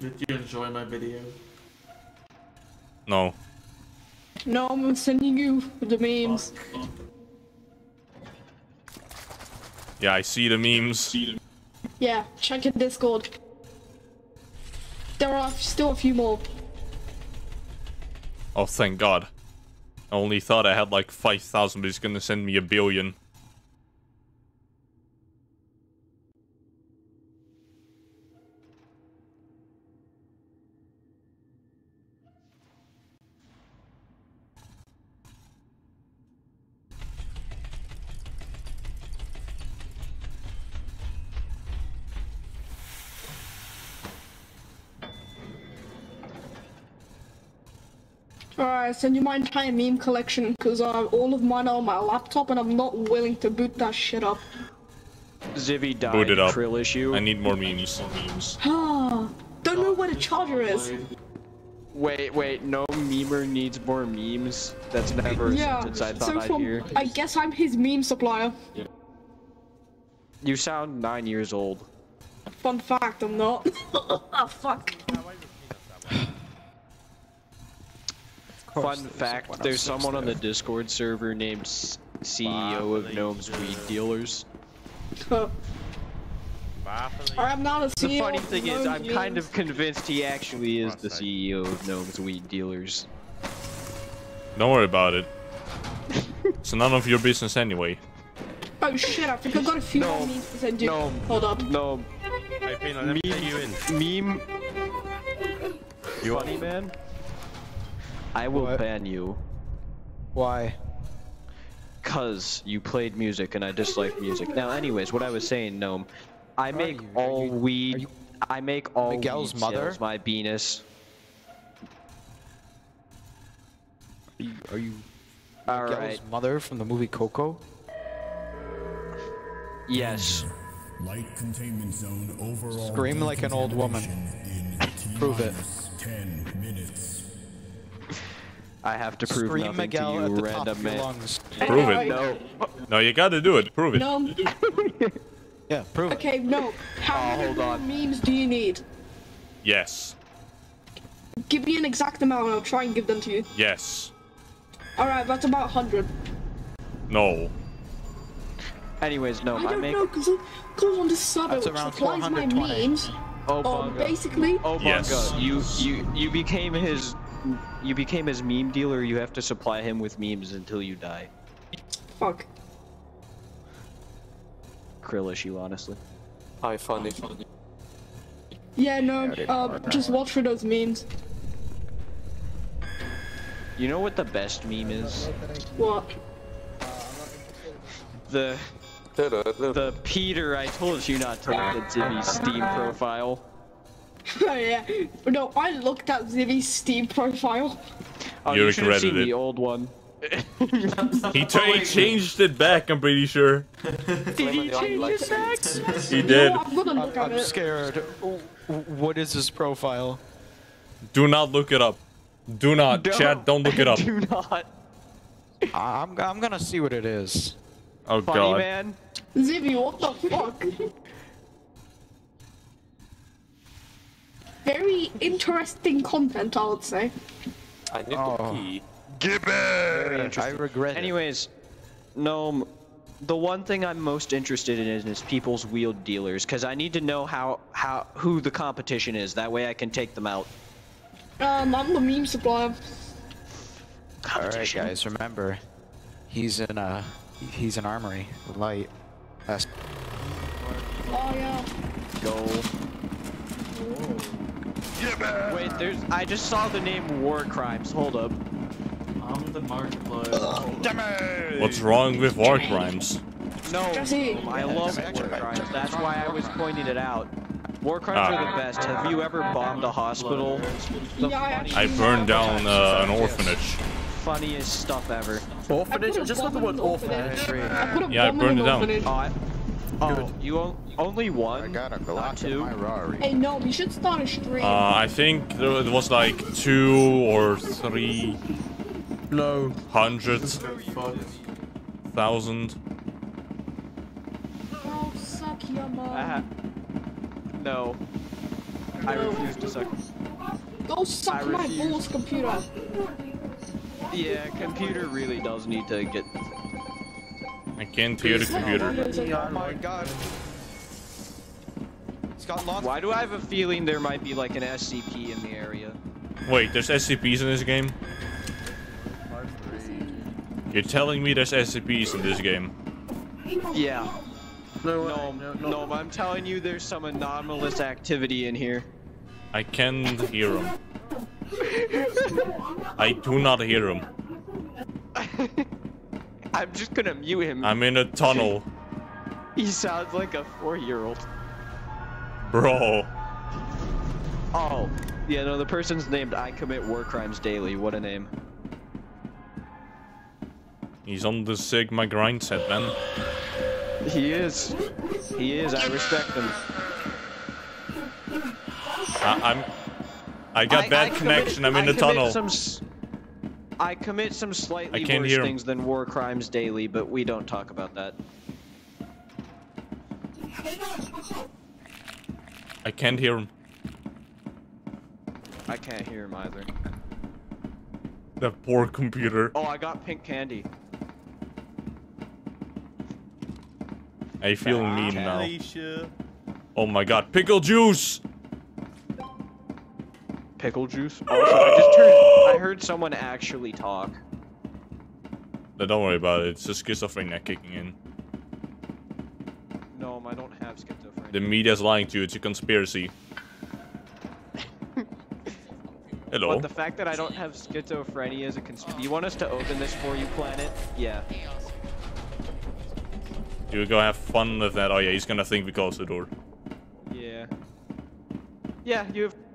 Did you enjoy my video? No. No, I'm sending you the memes. Oh, oh. Yeah, I see the memes. Yeah, check your Discord. There are still a few more. Oh, thank God. I only thought I had like 5,000, but he's gonna send me a billion. Alright, send you my entire meme collection because uh, all of mine are on my laptop and I'm not willing to boot that shit up. Zivy died. Boot it up. Krill issue. I need more memes. memes. Ah, don't know where the charger is. Wait, wait, no memer needs more memes. That's never a Yeah, sentence I thought so I'd from, hear. I guess I'm his meme supplier. You sound nine years old. Fun fact, I'm not. oh, fuck. Fun fact, there's someone on the Discord server named S- CEO of Gnomes Weed Dealers. I'm not a CEO. The funny thing is, I'm kind of convinced he actually is the CEO of Gnomes Weed Dealers. Don't worry about it. It's none of your business anyway. Oh shit, I think I got a few more memes to send you. No. Hold up. No. Hey, Pino, let me take you in. Meme. You funny man? I will ban you. Why? Cause you played music and I dislike music. Now, anyways, what I was saying, Gnome, I make all weed. I make all Miguel's weed mother? sales my penis. Are you, are you All Miguel's right. mother from the movie Coco? Yes. Light containment zone overall. Scream like an old woman. Prove it. Ten minutes. I have to prove Scream nothing Miguel to at you, the top random of man. lungs. Prove it. No. No, you gotta do it. Prove it. No. Yeah, prove it. Okay, no. How Oh, many hold on. memes do you need? Yes. Give me an exact amount and I'll try and give them to you. Yes. Alright, that's about 100. No. Anyways, no, I I don't make. know, because on the server That's which around supplies my 420. memes. Oh, Oh, Bunga. basically, Oh, Yes. Bunga, you you you became his you became his meme dealer. You have to supply him with memes until you die. fuck. Krill issue, honestly. I funny, funny. Yeah, no, uh, just watch for those memes. You know what the best meme is? What? The the Peter. I told you not to look at Zibby's Steam profile. Oh, yeah. No, I looked at Zivvy's Steam profile. Oh, You you should have seen it. the old one. He, t- he changed it back, I'm pretty sure. Did he change it back? He did. No, I'm look I'm, I'm it. scared. What is his profile? Do not look it up. Do not. Don't- Chat, don't look it up. Do not. I- I'm, I'm gonna see what it is. Oh Funny god. man. Zivvy, what the fuck? Very interesting content, I would say. I need Oh. to pee. Very I interesting. regret it. Anyways, no, the one thing I'm most interested in is, is people's wheeled dealers, because I need to know how how who the competition is. That way I can take them out. Um, I'm the meme supplier. Alright guys, remember, he's in a, he's an armory light. That's Oh yeah. Go. Wait, there's. I just saw the name War Crimes. Hold up. I'm the Markiplier. What's wrong with war crimes? No, Jesse. I love War Crimes. That's why I was pointing it out. War Crimes Ah. are the best. Have you ever bombed a hospital? Yeah, I burned down uh, an orphanage. funniest stuff ever. Orphanage? I just love the word orphanage. I put a Yeah, I burned it an down. Oh, I, oh you on, only one? I got a not Glock in two? my Rari. Hey, no, we should start a stream. Uh, I think there it was like two or three No. hundred thousand. oh, suck your mom. I ha- no. I refuse to suck. Go suck my refuse. balls, computer. Yeah, computer really does need to get. I can't hear the computer. Oh my god. He's got lots. Why do I have a feeling there might be like an SCP in the area? Wait, there's SCPs in this game? You're telling me there's SCPs in this game? Yeah. No, No, no, I'm telling you there's some anomalous activity in here. I can't hear them. I do not hear them. I'm just gonna mute him. I'm in a tunnel, He sounds like a four-year-old. bro. Oh, yeah, no, the person's named I commit war crimes daily. What a name. He's on the Sigma grind set, man. He is. He is. I respect him. I, I'm. I got I- bad I commit- connection. I'm in I the tunnel. Some, I commit some slightly worse things than war crimes daily, but we don't talk about that. I can't hear him. I can't hear him either. That poor computer. Oh, I got pink candy. I feel mean now. Oh my god, pickle juice! Pickle juice. Oh, also, I just heard. I heard someone actually talk. No, don't worry about it. It's just schizophrenia kicking in. No, I don't have schizophrenia. The media's lying to you. It's a conspiracy. Hello. But the fact that I don't have schizophrenia is a conspiracy. You want us to open this for you, Planet? Yeah. You go have fun with that. Oh yeah, he's gonna think we closed the door. Yeah. Yeah, you have.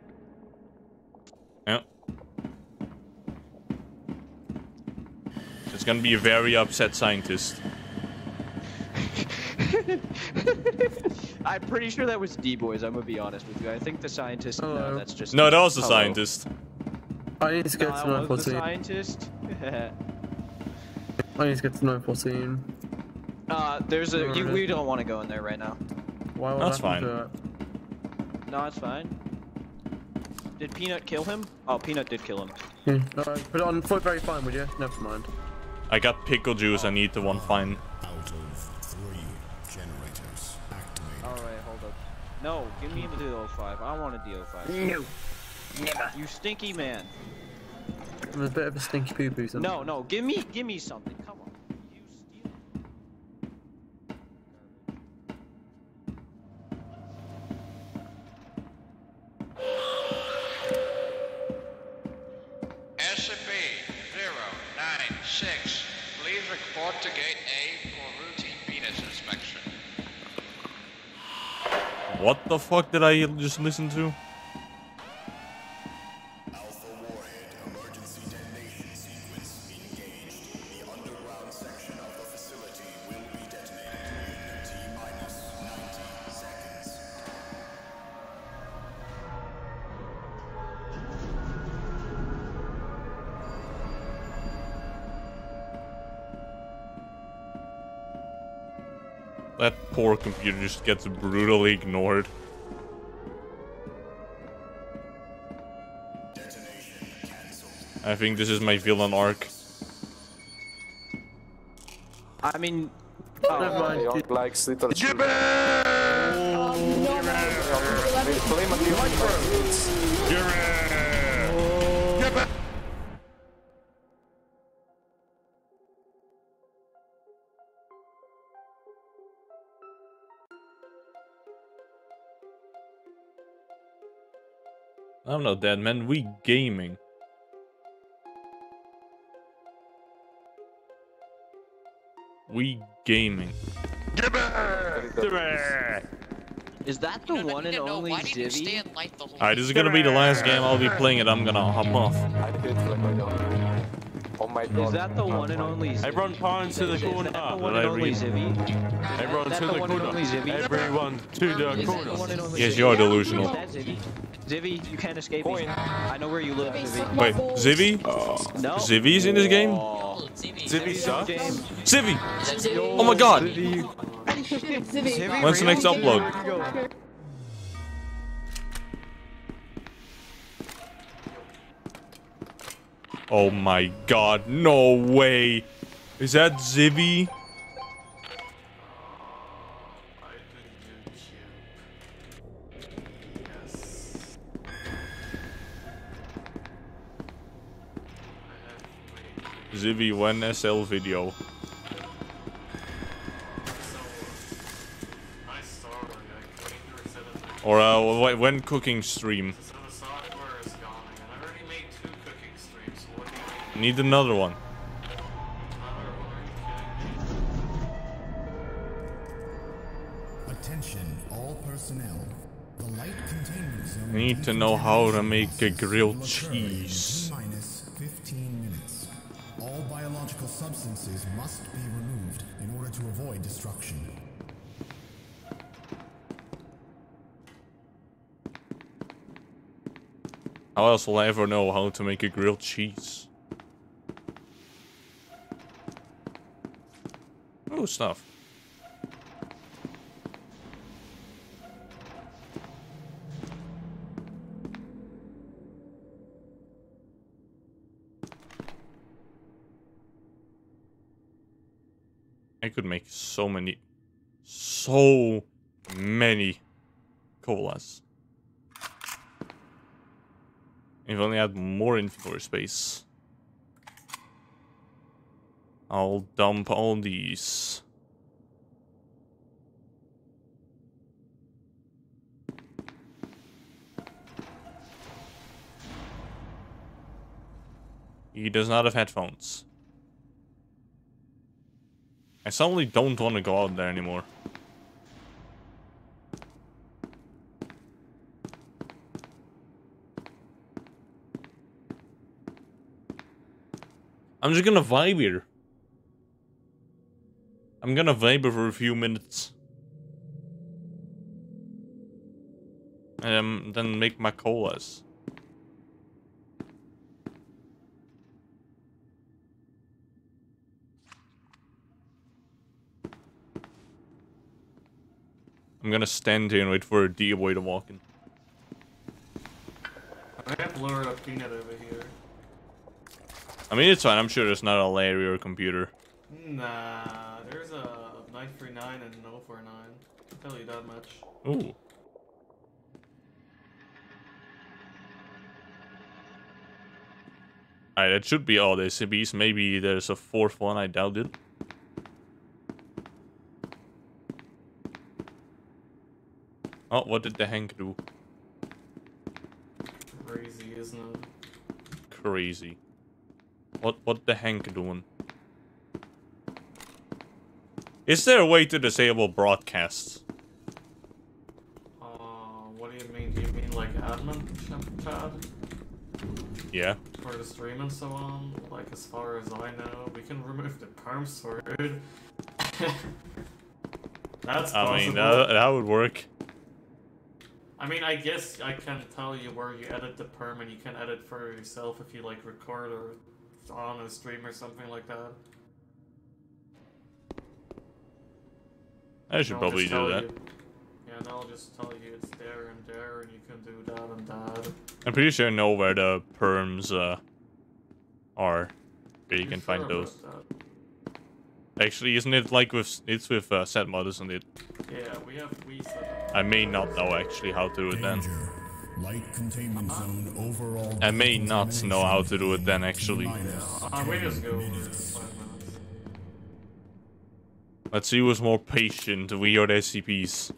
It's gonna be a very upset scientist. I'm pretty sure that was D-Boys, I'm gonna be honest with you. I think the scientist. No, that's just. No, that was the Hello. scientist. I need to get Nah, to I the 914. scientist. I need to get to 914. uh, there's a. You, we don't want to go in there right now. Why would That's I have fine. do it? No, it's fine. Did Peanut kill him? Oh, Peanut did kill him. Yeah. Alright, put it on foot very fine, would you? Never mind. I got pickle juice. I need the one fine. Out of three generators activated. Alright, hold up. No, give me the DO5. I want a DO5. No. Never. You stinky man. I'm a bit of a stinky poo poo sometimes. No, no, give me, give me something. The fuck did I just listen to? Just gets brutally ignored. I think this is my villain arc. I mean. Never mind. Young likes little I don't know, Dad, man. We gaming. We gaming. Is that the one and only Why did you stay Zivy? in light the whole Alright, this is gonna be the last game I'll be playing it. I'm gonna hop off. I did like my dog. My god. Is that the one and only Zivy? Everyone turn to the Is corner. that the one Let and only every- Zivy? Everyone to the the one and corner. only Everyone to the Is that the corner. one and only Yes, Zivy? you are delusional. Is that Zivy? Zivy, you can't escape me. I know where you live, Zivy. Wait, Zivy? No. Zivvy's in this game? Zivvy sucks. Zivvy! Oh my god! Zivvy. When's the next upload? Oh my god, no way! Is that Zivvy? Zivvy when SL video. Or uh, when cooking stream. Need another one. Attention, all personnel. The light containment zone. Need to know how to make a grilled cheese. Minus 15 minutes. All biological substances must be removed in order to avoid destruction. How else will I ever know how to make a grilled cheese? Stuff. I could make so many, so many colas. If only I had more inventory space. I'll dump all these. He does not have headphones. I suddenly don't want to go out there anymore. I'm just gonna vibe here. I'm gonna vibe for a few minutes. And um, then make my colas. I'm gonna stand here and wait for a D-boy to walk in. I have lowered up peanut over here. I mean, it's fine. I'm sure it's not a Larry or a computer. Nah, a 939 and an 049. I'll tell you that much. Ooh. Alright, that should be all the SCPs. Maybe there's a fourth one. I doubt it. Oh, what did the Hank do? Crazy, isn't it? Crazy. What what the Hank doing? Is there a way to disable broadcasts? Uh, what do you mean? Do you mean like admin chat? Yeah. For the stream and so on? Like, as far as I know, we can remove the perm sword. That's I mean, that, that would work. I mean, I guess I can tell you where you edit the perm and you can edit for yourself if you like record or on a stream or something like that. I should And probably do that. you- Yeah, and I'll just tell you it's there and there and you can do that and that. I'm pretty sure I know where the perms uh, are. Where you You can sure find those. Actually, isn't it like with it's with uh, set mod, isn't it? Yeah, we have we set I may not know actually how to do it then. Light containment zone overall. I may not know how to do it then actually. Uh, we just go minutes. Let's see who's more patient, we or SCPs.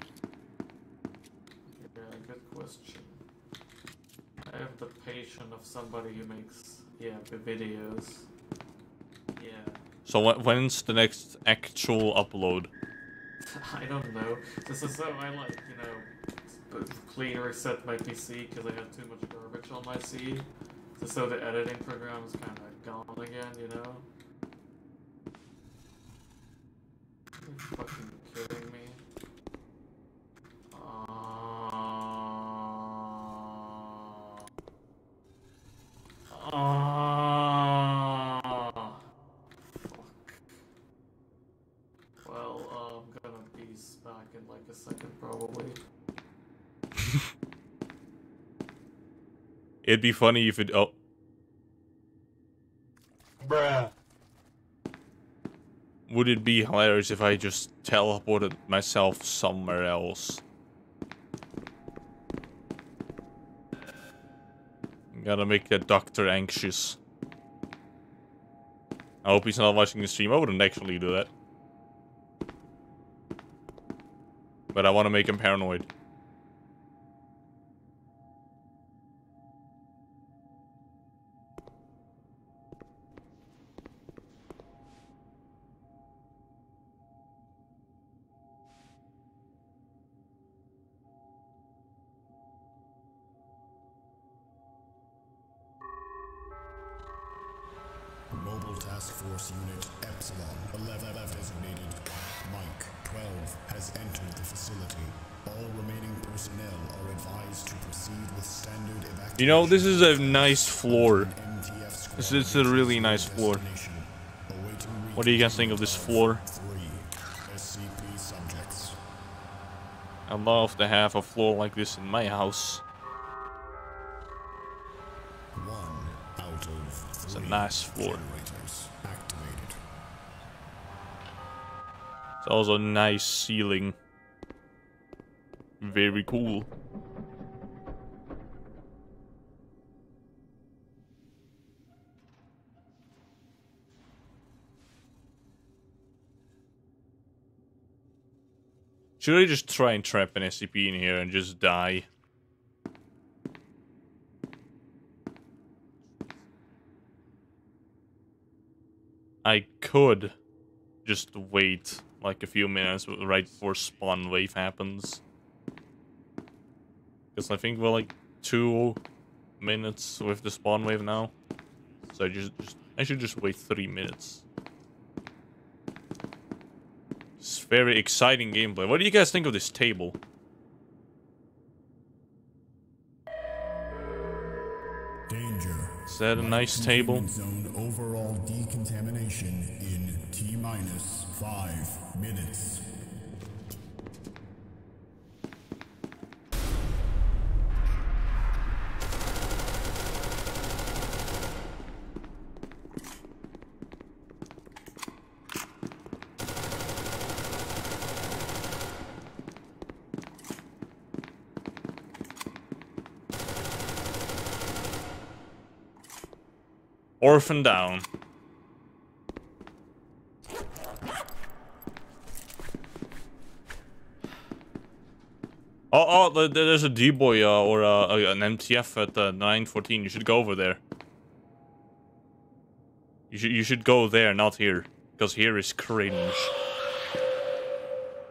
Yeah, good question. I have the patience of somebody who makes, yeah, the videos. Yeah. So wh- when's the next actual upload? I don't know. This is so I like, you know, clean reset my PC because I had too much garbage on my C. So the editing program is kind of gone again, you know? Are you fucking kidding me? Ah. Ah. Well, uh, I'm gonna be back in like a second, probably. It'd be funny if it. Oh. Would it be hilarious if I just teleported myself somewhere else? Gotta make that doctor anxious. I hope he's not watching the stream. I wouldn't actually do that. But I want to make him paranoid. You know, this is a nice floor. This is a really nice floor. What do you guys think of this floor? I'd love to have a floor like this in my house. It's a nice floor. It's also a nice ceiling. Very cool. Should I just try and trap an SCP in here and just die? I could just wait like a few minutes right before spawn wave happens. Because I think we're like two minutes with the spawn wave now. So I just, just I should just wait three minutes. It's very exciting gameplay. What do you guys think of this table? Danger. Is that a nice table? Zone overall decontamination in T minus five minutes. Orphan down. Oh, oh, the- the- there's a D-boy uh, or uh, an MTF at uh, 914. You should go over there. You should you should go there, not here, because here is cringe.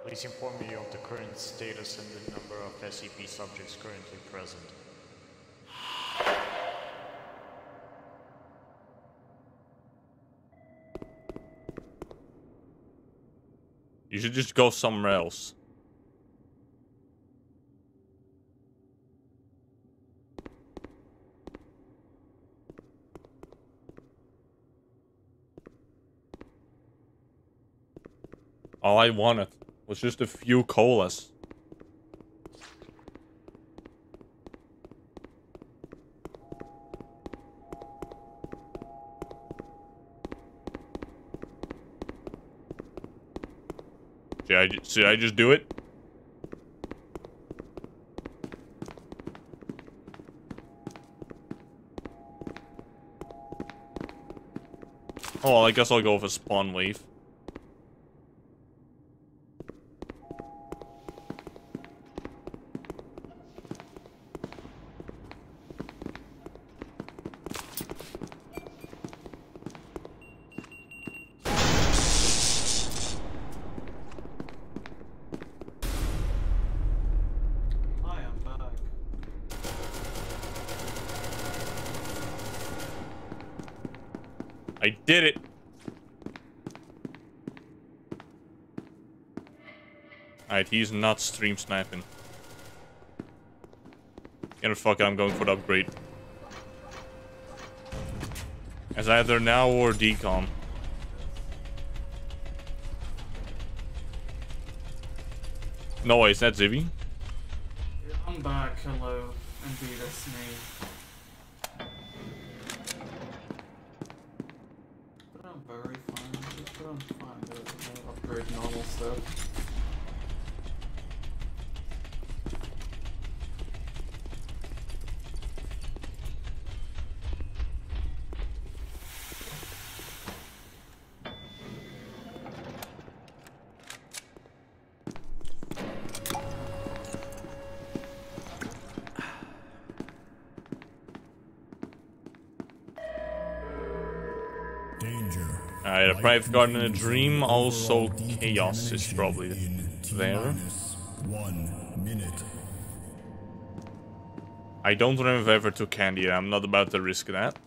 Please inform me of the current status and the number of SCP subjects currently present. Should just go somewhere else. All I wanted was just a few colas. Should I, just do it? Oh, I guess I'll go with a spawn wave. He's not stream sniping. You know, fuck it, I'm going for the upgrade. As either now or decom. No way, is that Zivy? I'm back, hello. Indeed, it's me. Private garden and a dream, also chaos is probably there. I don't remember if I ever took candy, I'm not about to risk that.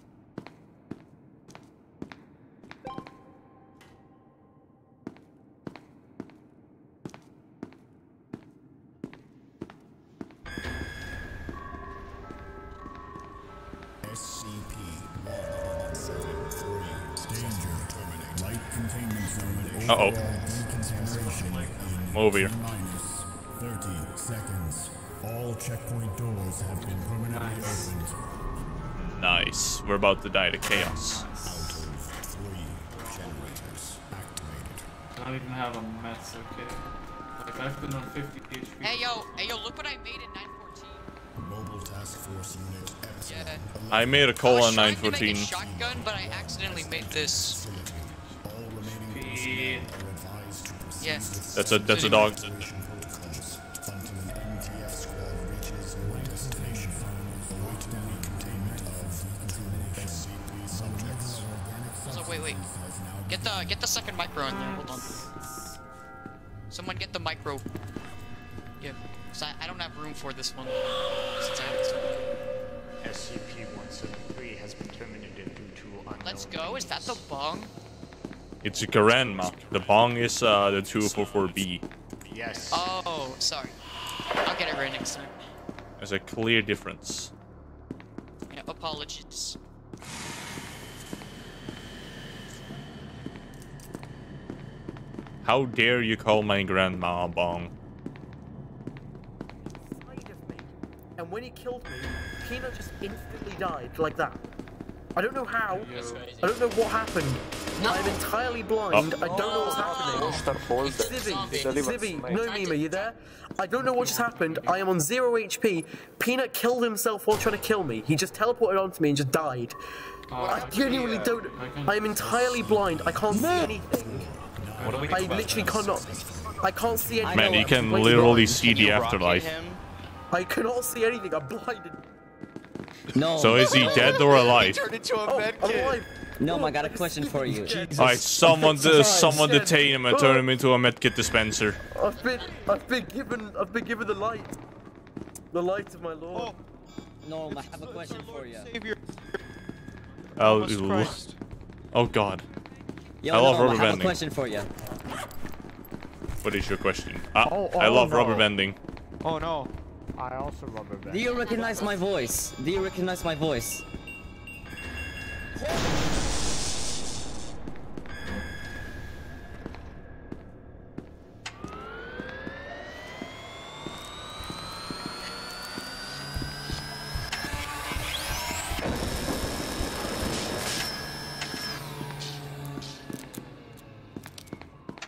We're about to die to chaos. Out of three generators activated. I don't even have a mets, okay. Like, I've been on 50 HP. Hey yo, hey yo, look what I made in 914. Mobile Task Force Unit Epsilon. Yeah. I made a I call was on trying to make a 914. shotgun, but I accidentally made this. Speed. Yeah. That's a that's a dog. The second micro in there. Hold on. Someone get the micro. Yeah, 'cause I, I don't have room for this one. Since I have it so- SCP-173 has been terminated due to unknown Let's go. Is that the bong? It's a grandma. The bong is uh, the 244B. Yes. Oh, sorry. I'll get it right next time. There's a clear difference. Yeah, apologies. How dare you call my grandma a bong? And when he killed me, Peanut just instantly died like that. I don't know how. I don't know what happened. I'm entirely blind. Oh. I don't know what's happening. Sibby, Sibby, no Mima, you there? I don't know what just happened. I am on zero HP. Peanut killed himself while trying to kill me. He just teleported onto me and just died. I genuinely don't. I am entirely blind. I can't see anything. I literally cannot. I can't see anything. Man, you can literally see the afterlife. I cannot see anything. I'm blinded. No. So is he dead or alive? Oh, I'm alive. No, I got a question for you. Alright, someone, uh, someone detain him and turn him into a medkit dispenser. I've been, I've been given, I've been given the light, the light of my Lord. No, I have a question for you. Oh, ooh. oh God. Yo, I love no, rubber I have a bending. question for you. What is your question? Ah, Oh, I oh, love no. rubber bending. Oh no. I also rubber band. Do you recognize my voice? Do you recognize my voice?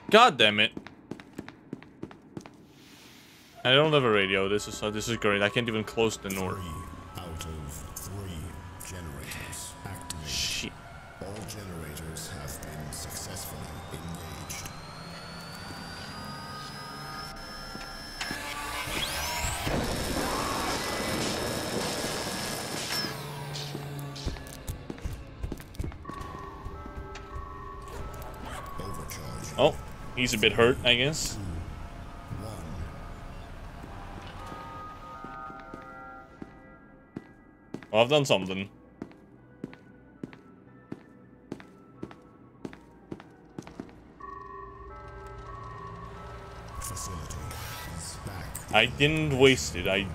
God damn it. I don't have a radio. This is uh, this is great. I can't even close the door. He's a bit hurt, I guess. Well, I've done something. I didn't waste it. I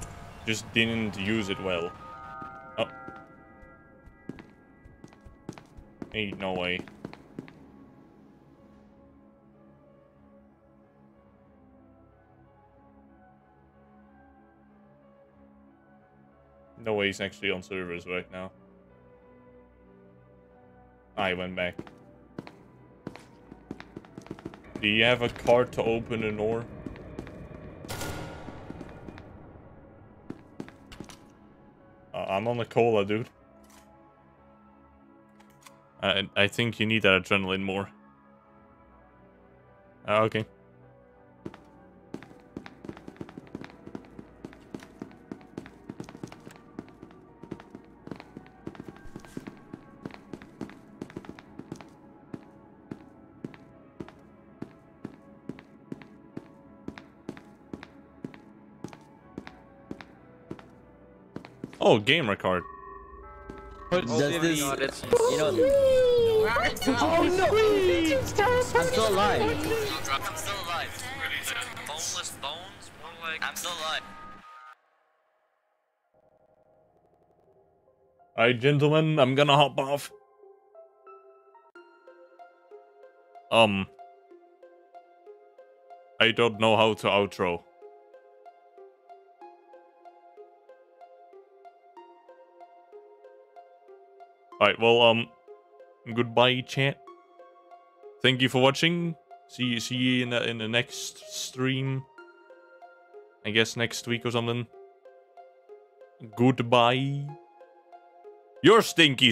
just didn't use it well. Oh. Ain't no way. No way he's actually on servers right now. I went back. Do you have a card to open a door? Uh, I'm on the cola, dude. I I think you need that adrenaline more. Uh, okay. Oh, gamer card. Does this, you know, Oh no! I'm still alive. I'm still alive. Boneless bones? More like. I'm still alive. Alright, gentlemen, I'm gonna hop off. Um. I don't know how to outro. Alright, well, um, goodbye, chat. Thank you for watching. See you, see you in the in the next stream. I guess next week or something. Goodbye. You're stinky.